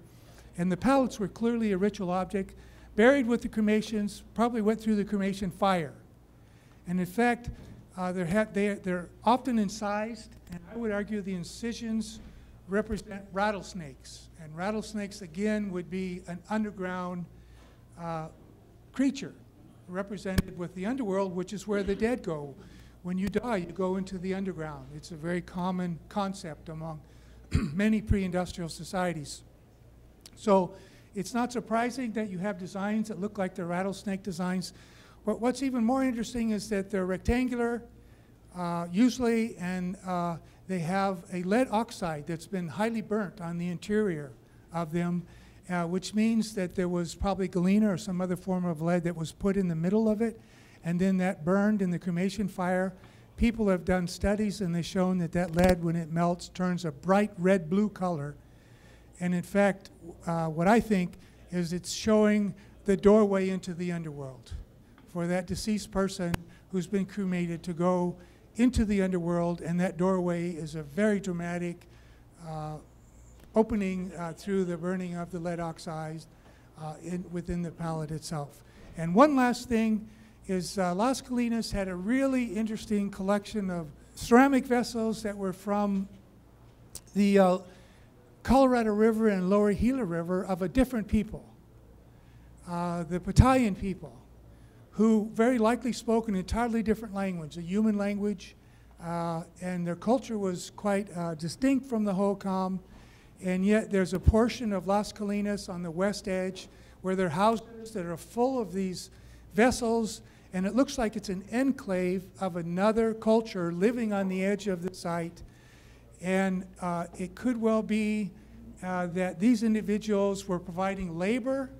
And the palettes were clearly a ritual object, buried with the cremations, probably went through the cremation fire. And in fact, Uh, they're, ha- they, they're often incised, and I would argue the incisions represent rattlesnakes. And rattlesnakes, again, would be an underground uh, creature represented with the underworld, which is where the dead go. When you die, you go into the underground. It's a very common concept among <clears throat> many pre industrial societies. So it's not surprising that you have designs that look like the rattlesnake designs. But what's even more interesting is that they're rectangular, uh, usually, and uh, they have a lead oxide that's been highly burnt on the interior of them, uh, which means that there was probably galena or some other form of lead that was put in the middle of it, and then that burned in the cremation fire. People have done studies and they've shown that that lead, when it melts, turns a bright red blue color. And in fact, uh, what I think is it's showing the doorway into the underworld for that deceased person who's been cremated to go into the underworld, and that doorway is a very dramatic uh, opening uh, through the burning of the lead oxides uh, in, within the palette itself. And one last thing is uh, Las Colinas had a really interesting collection of ceramic vessels that were from the uh, Colorado River and Lower Gila River of a different people, uh, the Patayan people, who very likely spoke an entirely different language, a Yuman language, uh, and their culture was quite uh, distinct from the Hohokam. And yet there's a portion of Las Colinas on the west edge where there are houses that are full of these vessels, and it looks like it's an enclave of another culture living on the edge of the site. And uh, it could well be uh, that these individuals were providing labor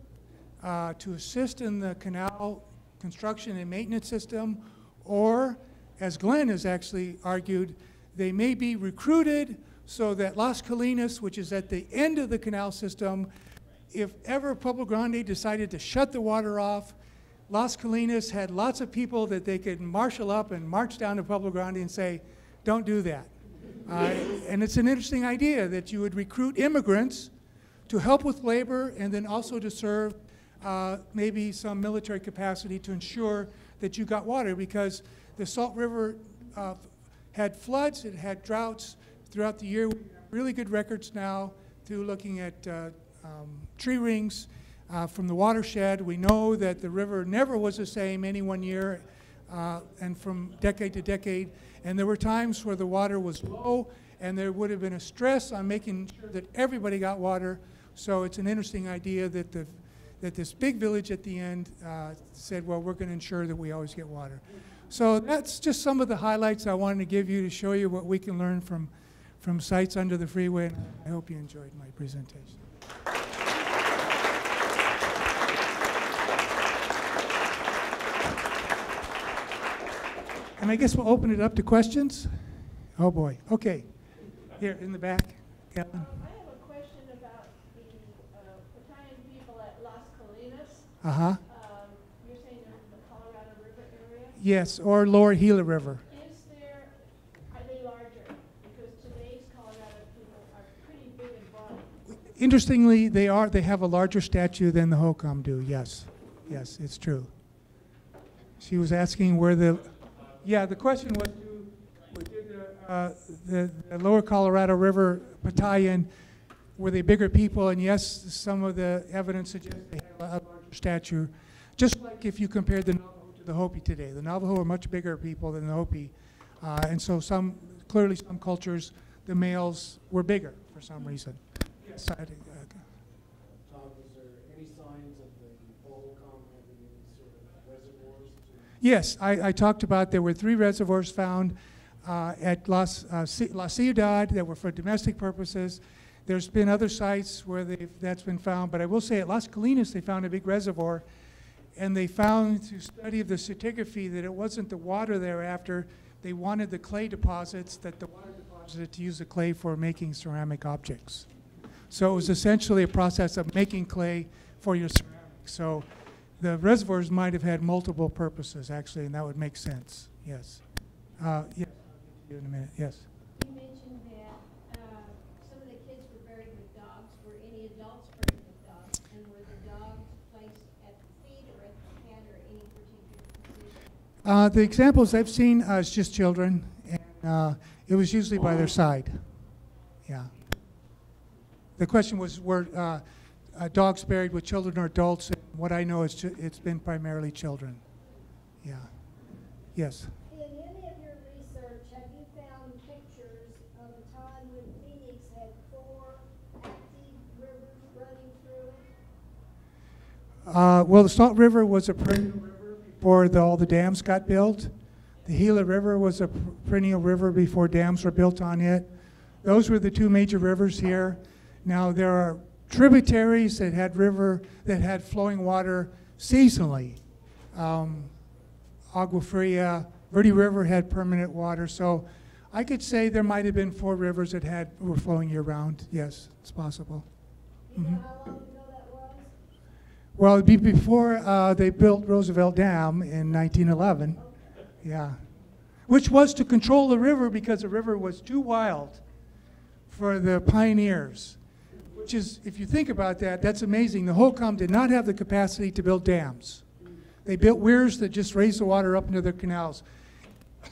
uh, to assist in the canal construction and maintenance system, or, as Glenn has actually argued, they may be recruited so that Las Colinas, which is at the end of the canal system, if ever Pueblo Grande decided to shut the water off, Las Colinas had lots of people that they could marshal up and march down to Pueblo Grande and say, don't do that. Uh, and it's an interesting idea that you would recruit immigrants to help with labor and then also to serve uh, maybe some military capacity to ensure that you got water because the Salt River uh, had floods, it had droughts throughout the year. Really good records now through looking at uh, um, tree rings uh, from the watershed. We know that the river never was the same any one year uh, and from decade to decade. And there were times where the water was low and there would have been a stress on making sure that everybody got water. So it's an interesting idea that, the, that this big village at the end uh, said, well, we're going to ensure that we always get water. So that's just some of the highlights I wanted to give you to show you what we can learn from, from sites under the freeway. I hope you enjoyed my presentation. And I guess we'll open it up to questions. Oh boy. Okay. Here in the back, Kevin. Um, I have a question about the uh, Patayan people at Las Colinas. Uh huh. Um, You're saying they're in the Colorado River area? Yes, or Lower Gila River. Is there, are they larger? Because today's Colorado people are pretty big in body. Interestingly, they are. They have a larger statue than the Hohokam do. Yes, yes, it's true. She was asking where the. Yeah, the question was, did the, uh, the, the Lower Colorado River Patayan were they bigger people? And yes, some of the evidence suggests they had a larger stature. Just like if you compared the Navajo to the Hopi today, the Navajo are much bigger people than the Hopi, uh, and so some clearly some cultures the males were bigger for some reason. Yes, uh, Tom, is there any signs of the Hohokam having any sort of reservoirs to Yes, I, I talked about there were three reservoirs found uh, at Las, uh, La Ciudad that were for domestic purposes. There's been other sites where that's been found, but I will say at Las Colinas they found a big reservoir, and they found through study of the stratigraphy that it wasn't the water thereafter. They wanted the clay deposits that the water deposited to use the clay for making ceramic objects. So it was essentially a process of making clay for your ceramics. So the reservoirs might have had multiple purposes, actually, and that would make sense, yes. Uh, yeah, I'll get to you in a minute, yes. You mentioned that uh, some of the kids were buried with dogs. Were any adults buried with dogs? And were the dogs placed at the feet or at the head or any particular position? Uh, the examples I've seen uh, is just children, and uh, it was usually by their side. Yeah. The question was were uh, uh, dogs buried with children or adults? What I know is it's been primarily children. Yeah. Yes. In any of your research, have you found pictures of a time when Phoenix had four active rivers running through it? Uh, well, the Salt River was a perennial river before the, all the dams got built. The Gila River was a perennial river before dams were built on it. Those were the two major rivers here. Now there are tributaries that had river that had flowing water seasonally. Um, Agua Fria, Verde River had permanent water, so I could say there might have been four rivers that had were flowing year round. Yes, it's possible. Do you know how long ago that was? Well, it'd be before uh, they built Roosevelt Dam in 1911. Yeah. Which was to control the river because the river was too wild for the pioneers. Which is, if you think about that, that's amazing. The Hohokam did not have the capacity to build dams. They built weirs that just raised the water up into their canals. <coughs>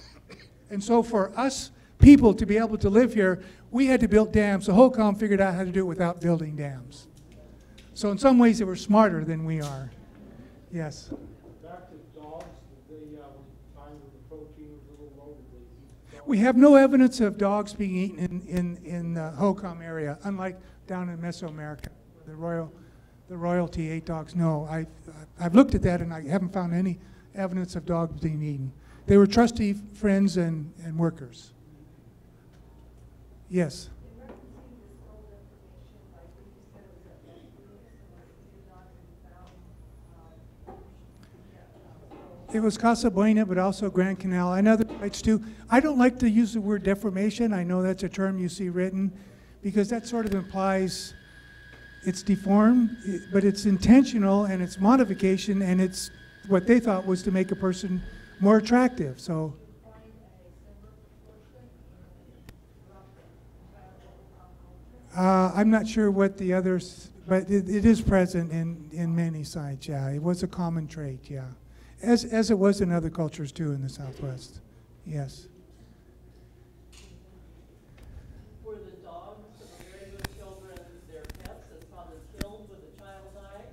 And so for us people to be able to live here, we had to build dams. The Hohokam figured out how to do it without building dams. So in some ways, they were smarter than we are. Yes. Back to dogs, did they, when time when the protein was a little low, did they eat? We have no evidence of dogs being eaten in, in, in the Hohokam area, unlike down in Mesoamerica. The royal, the royalty ate dogs. No, I, I've looked at that and I haven't found any evidence of dogs being eaten. They were trusty friends and, and workers. Yes. It was Casa Buena, but also Grand Canal and other sites too. I don't like to use the word deformation. I know that's a term you see written because that sort of implies it's deformed, but it's intentional and it's modification and it's what they thought was to make a person more attractive. So uh, I'm not sure what the others, but it, it is present in, in many sites. Yeah, it was a common trait. Yeah, as as it was in other cultures too in the Southwest. Yes. Were the dogs of the regular children their pets that's probably killed when the child died?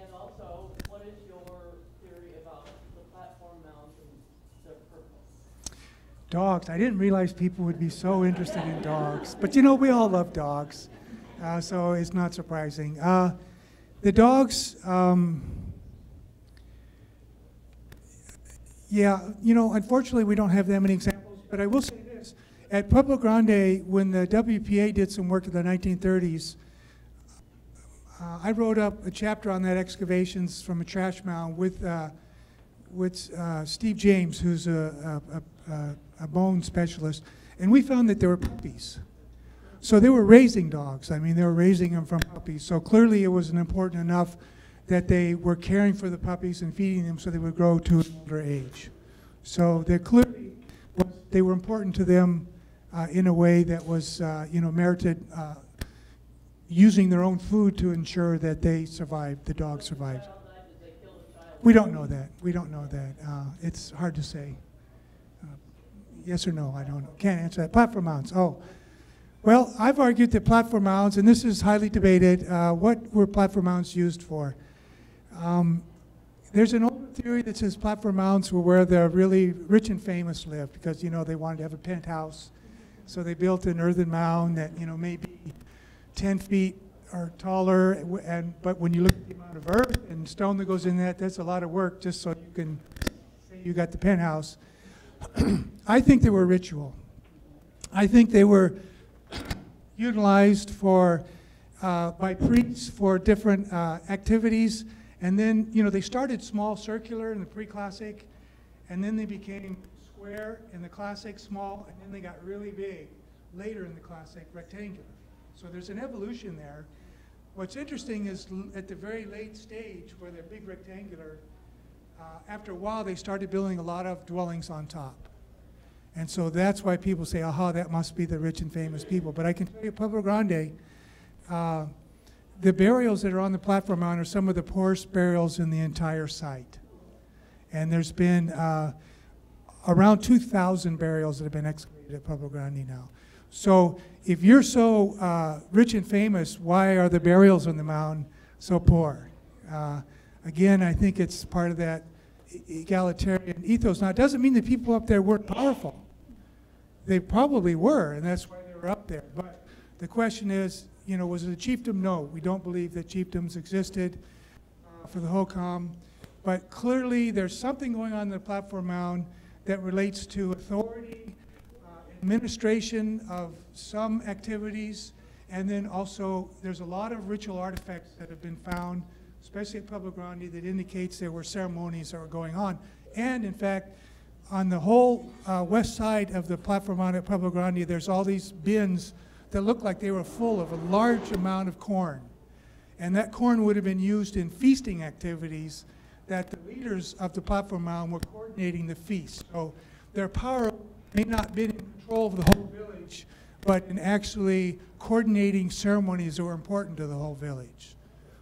And also, what is your theory about the platform mounds and their purpose? Dogs. I didn't realize people would be so interested in dogs. But you know, we all love dogs. Uh, so it's not surprising. Uh, the dogs, um, yeah, you know, unfortunately, we don't have that many examples. But I will say this at Pueblo Grande, when the WPA did some work in the 1930s, uh, I wrote up a chapter on that excavations from a trash mound with, uh, with uh, Steve James, who's a, a, a, a bone specialist, and we found that there were puppies. So they were raising dogs. I mean, they were raising them from puppies. So clearly, it was important enough that they were caring for the puppies and feeding them so they would grow to an older age. So they clearly they were important to them uh, in a way that was, uh, you know, merited uh, using their own food to ensure that they survived. The dog survived. We don't know that. We don't know that. Uh, it's hard to say. Yes or no? I don't. Can't answer that. Platform mounts. Oh, well, I've argued that platform mounts, and this is highly debated. Uh, what were platform mounts used for? Um, there's an old theory that says platform mounts were where the really rich and famous lived because you know they wanted to have a penthouse, so they built an earthen mound that you know maybe 10 feet or taller, and but when you look at the amount of earth and stone that goes in that, that's a lot of work just so you can say you got the penthouse. <clears throat> I think they were ritual. I think they were utilized for uh, by priests for different uh, activities, and then you know they started small, circular in the pre-classic, and then they became square in the classic, small, and then they got really big later in the classic, rectangular. So there's an evolution there. What's interesting is at the very late stage where they're big rectangular, uh, after a while they started building a lot of dwellings on top. And so that's why people say, aha, that must be the rich and famous people. But I can tell you, Pueblo Grande, uh, the burials that are on the platform mound are some of the poorest burials in the entire site. And there's been uh, around 2,000 burials that have been excavated at Pueblo Grande now. So if you're so uh, rich and famous, why are the burials on the mound so poor? Uh, again, I think it's part of that egalitarian ethos. Now, it doesn't mean the people up there weren't powerful. They probably were, and that's why they were up there. But the question is, you know, was it a chiefdom? No, we don't believe that chiefdoms existed uh, for the Hohokam. But clearly, there's something going on in the platform mound that relates to authority, uh, administration of some activities, and then also there's a lot of ritual artifacts that have been found, especially at Pueblo Grande, that indicates there were ceremonies that were going on. And in fact, on the whole uh, west side of the platform mound at Pueblo Grande, there's all these bins that look like they were full of a large amount of corn. And that corn would have been used in feasting activities that the leaders of the platform mound were coordinating the feast. So their power may not have been in control of the whole village, but in actually coordinating ceremonies that were important to the whole village.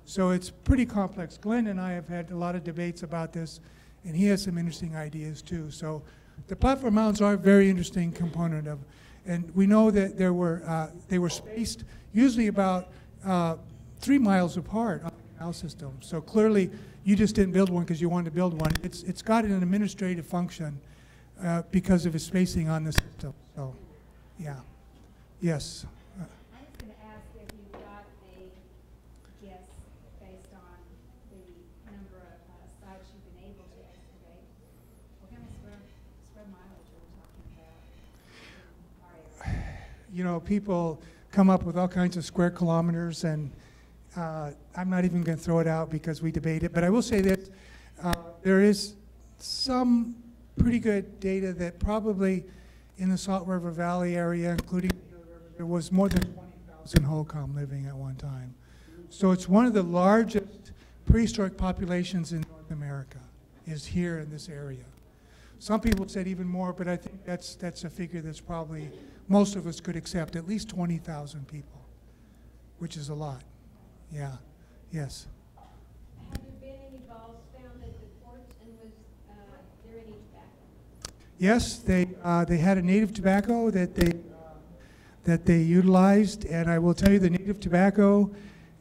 So it's pretty complex. Glenn and I have had a lot of debates about this, and he has some interesting ideas too. So the platform mounds are a very interesting component of, and we know that there were uh, they were spaced usually about uh, three miles apart on the canal system. So clearly, you just didn't build one because you wanted to build one. It's it's got an administrative function uh, because of its spacing on the system. So, yeah, yes. Uh, I was gonna ask if you got a guess based on the number of uh, sites you've been able to excavate. What kind of square, square mileage are we talking about in our area? You know, people come up with all kinds of square kilometers, and uh, I'm not even going to throw it out because we debate it. But I will say that uh, there is some pretty good data that probably in the Salt River Valley area, including there was more than 20,000 Hohokam living at one time. So it's one of the largest prehistoric populations in North America is here in this area. Some people said even more, but I think that's, that's a figure that's probably, most of us could accept, at least 20,000 people, which is a lot. Yeah, yes. Have there been any balls found at the court and was, uh, there any tobacco? Yes, they, uh, they had a native tobacco that they, uh, that they utilized, and I will tell you, the native tobacco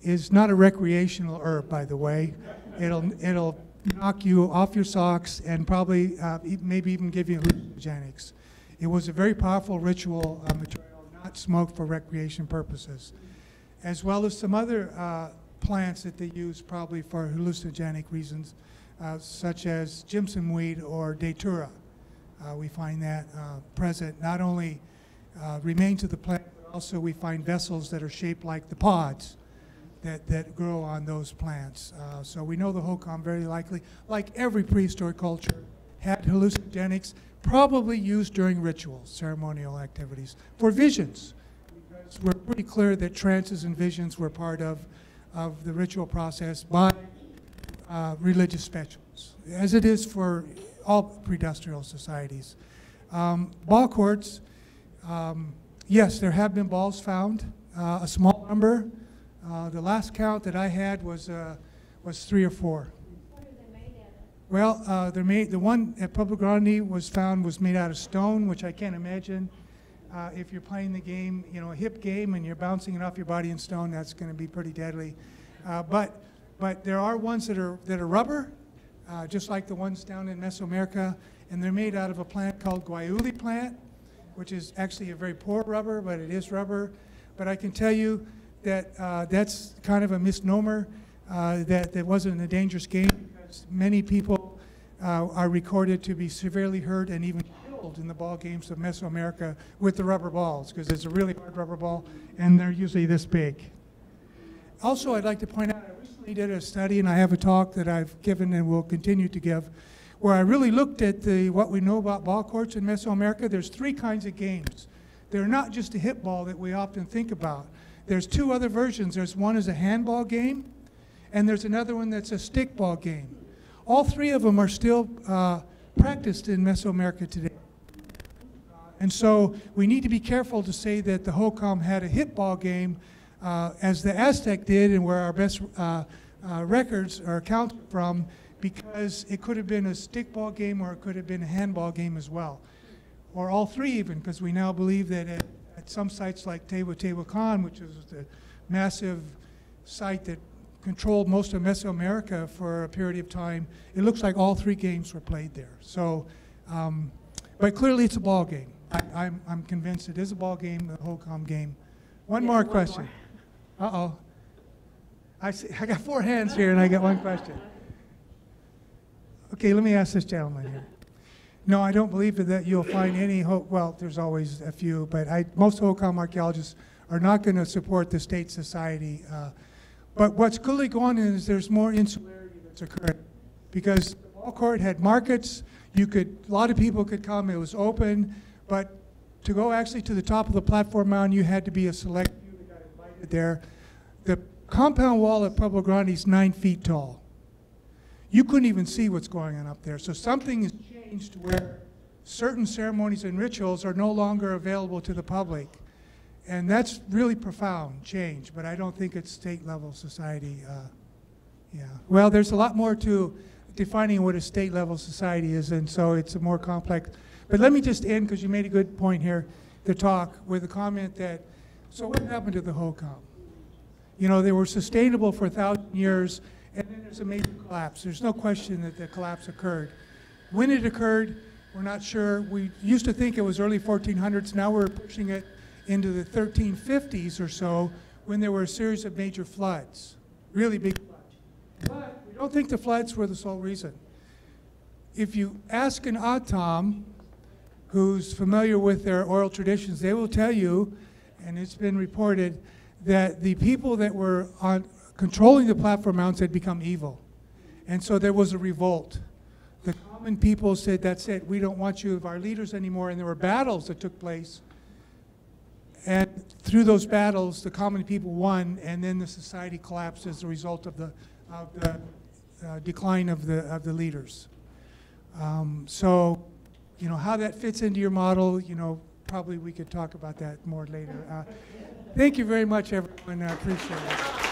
is not a recreational herb, by the way. It'll, it'll knock you off your socks and probably, uh, maybe even give you hallucinogenics. It was a very powerful ritual uh, material, not smoked for recreation purposes, as well as some other uh, plants that they use probably for hallucinogenic reasons, uh, such as jimson weed or datura. Uh, we find that uh, present, not only remains of the plant, but also we find vessels that are shaped like the pods that, that grow on those plants. Uh, so we know the Hohokam very likely, like every prehistoric culture, had hallucinogenics, probably used during rituals, ceremonial activities, for visions. Because we're pretty clear that trances and visions were part of, of the ritual process by uh, religious specials, as it is for all pre-industrial societies. Um, ball courts, um, yes, there have been balls found, uh, a small number. Uh, the last count that I had was, uh, was three or four. What are they made out of? Well, uh, made, the one at Pueblo Grande was found was made out of stone, which I can't imagine. Uh, if you're playing the game, you know, a hip game, and you're bouncing it off your body in stone, that's going to be pretty deadly. Uh, but, but there are ones that are that are rubber, uh, just like the ones down in Mesoamerica, and they're made out of a plant called guayule plant, which is actually a very poor rubber, but it is rubber. But I can tell you that uh, that's kind of a misnomer. Uh, that that wasn't a dangerous game many people uh, are recorded to be severely hurt and even killed in the ball games of Mesoamerica with the rubber balls because it's a really hard rubber ball and they're usually this big. Also, I'd like to point out, I recently did a study and I have a talk that I've given and will continue to give where I really looked at the, what we know about ball courts in Mesoamerica. There's three kinds of games. They're not just a hit ball that we often think about. There's two other versions. There's one is a handball game, and there's another one that's a stickball game. All three of them are still uh, practiced in Mesoamerica today. Uh, And so we need to be careful to say that the Hohokam had a hit ball game uh, as the Aztec did and where our best uh, uh, records are accounted from because it could have been a stickball game or it could have been a handball game as well, or all three even, because we now believe that at, at some sites like Khan, which is the massive site that controlled most of Mesoamerica for a period of time, it looks like all three games were played there. So, um, but clearly it's a ball game. I, I'm, I'm convinced it is a ball game, the Hohokam game. One Yeah, more one question. Uh-oh. I see, <laughs> I got four hands here and I got one question. Okay, let me ask this gentleman here. No, I don't believe that you'll find any, ho- well, there's always a few, but I, most Hohokam archaeologists are not going to support the state society. uh, But what's clearly going on is there's more insularity that's occurring. Because the ball court had markets, you could, a lot of people could come, it was open, but to go actually to the top of the platform mound, you had to be a select few that got invited there. The compound wall at Pueblo Grande is nine feet tall. You couldn't even see what's going on up there. So something has changed where certain ceremonies and rituals are no longer available to the public. And that's really profound change, but I don't think it's state level society. Uh, yeah. Well, there's a lot more to defining what a state level society is, and so it's a more complex. But let me just end, because you made a good point here, the talk, with a comment that, so what happened to the Hohokam? You know, they were sustainable for a thousand years, and then there's a major collapse. There's no question that the collapse occurred. When it occurred, we're not sure. We used to think it was early 1400s. Now we're pushing it into the 1350s or so, when there were a series of major floods, really big floods. But we don't think the floods were the sole reason. If you ask an O'odham who's familiar with their oral traditions, they will tell you, and it's been reported, that the people that were on controlling the platform mounts had become evil. And so there was a revolt. The common people said, that's it, we don't want you as our leaders anymore. And there were battles that took place. And through those battles, the common people won, and then the society collapsed as a result of the, of the uh, decline of the, of the leaders. Um, so, you know, how that fits into your model, you know, probably we could talk about that more later. Uh, thank you very much, everyone. I appreciate it.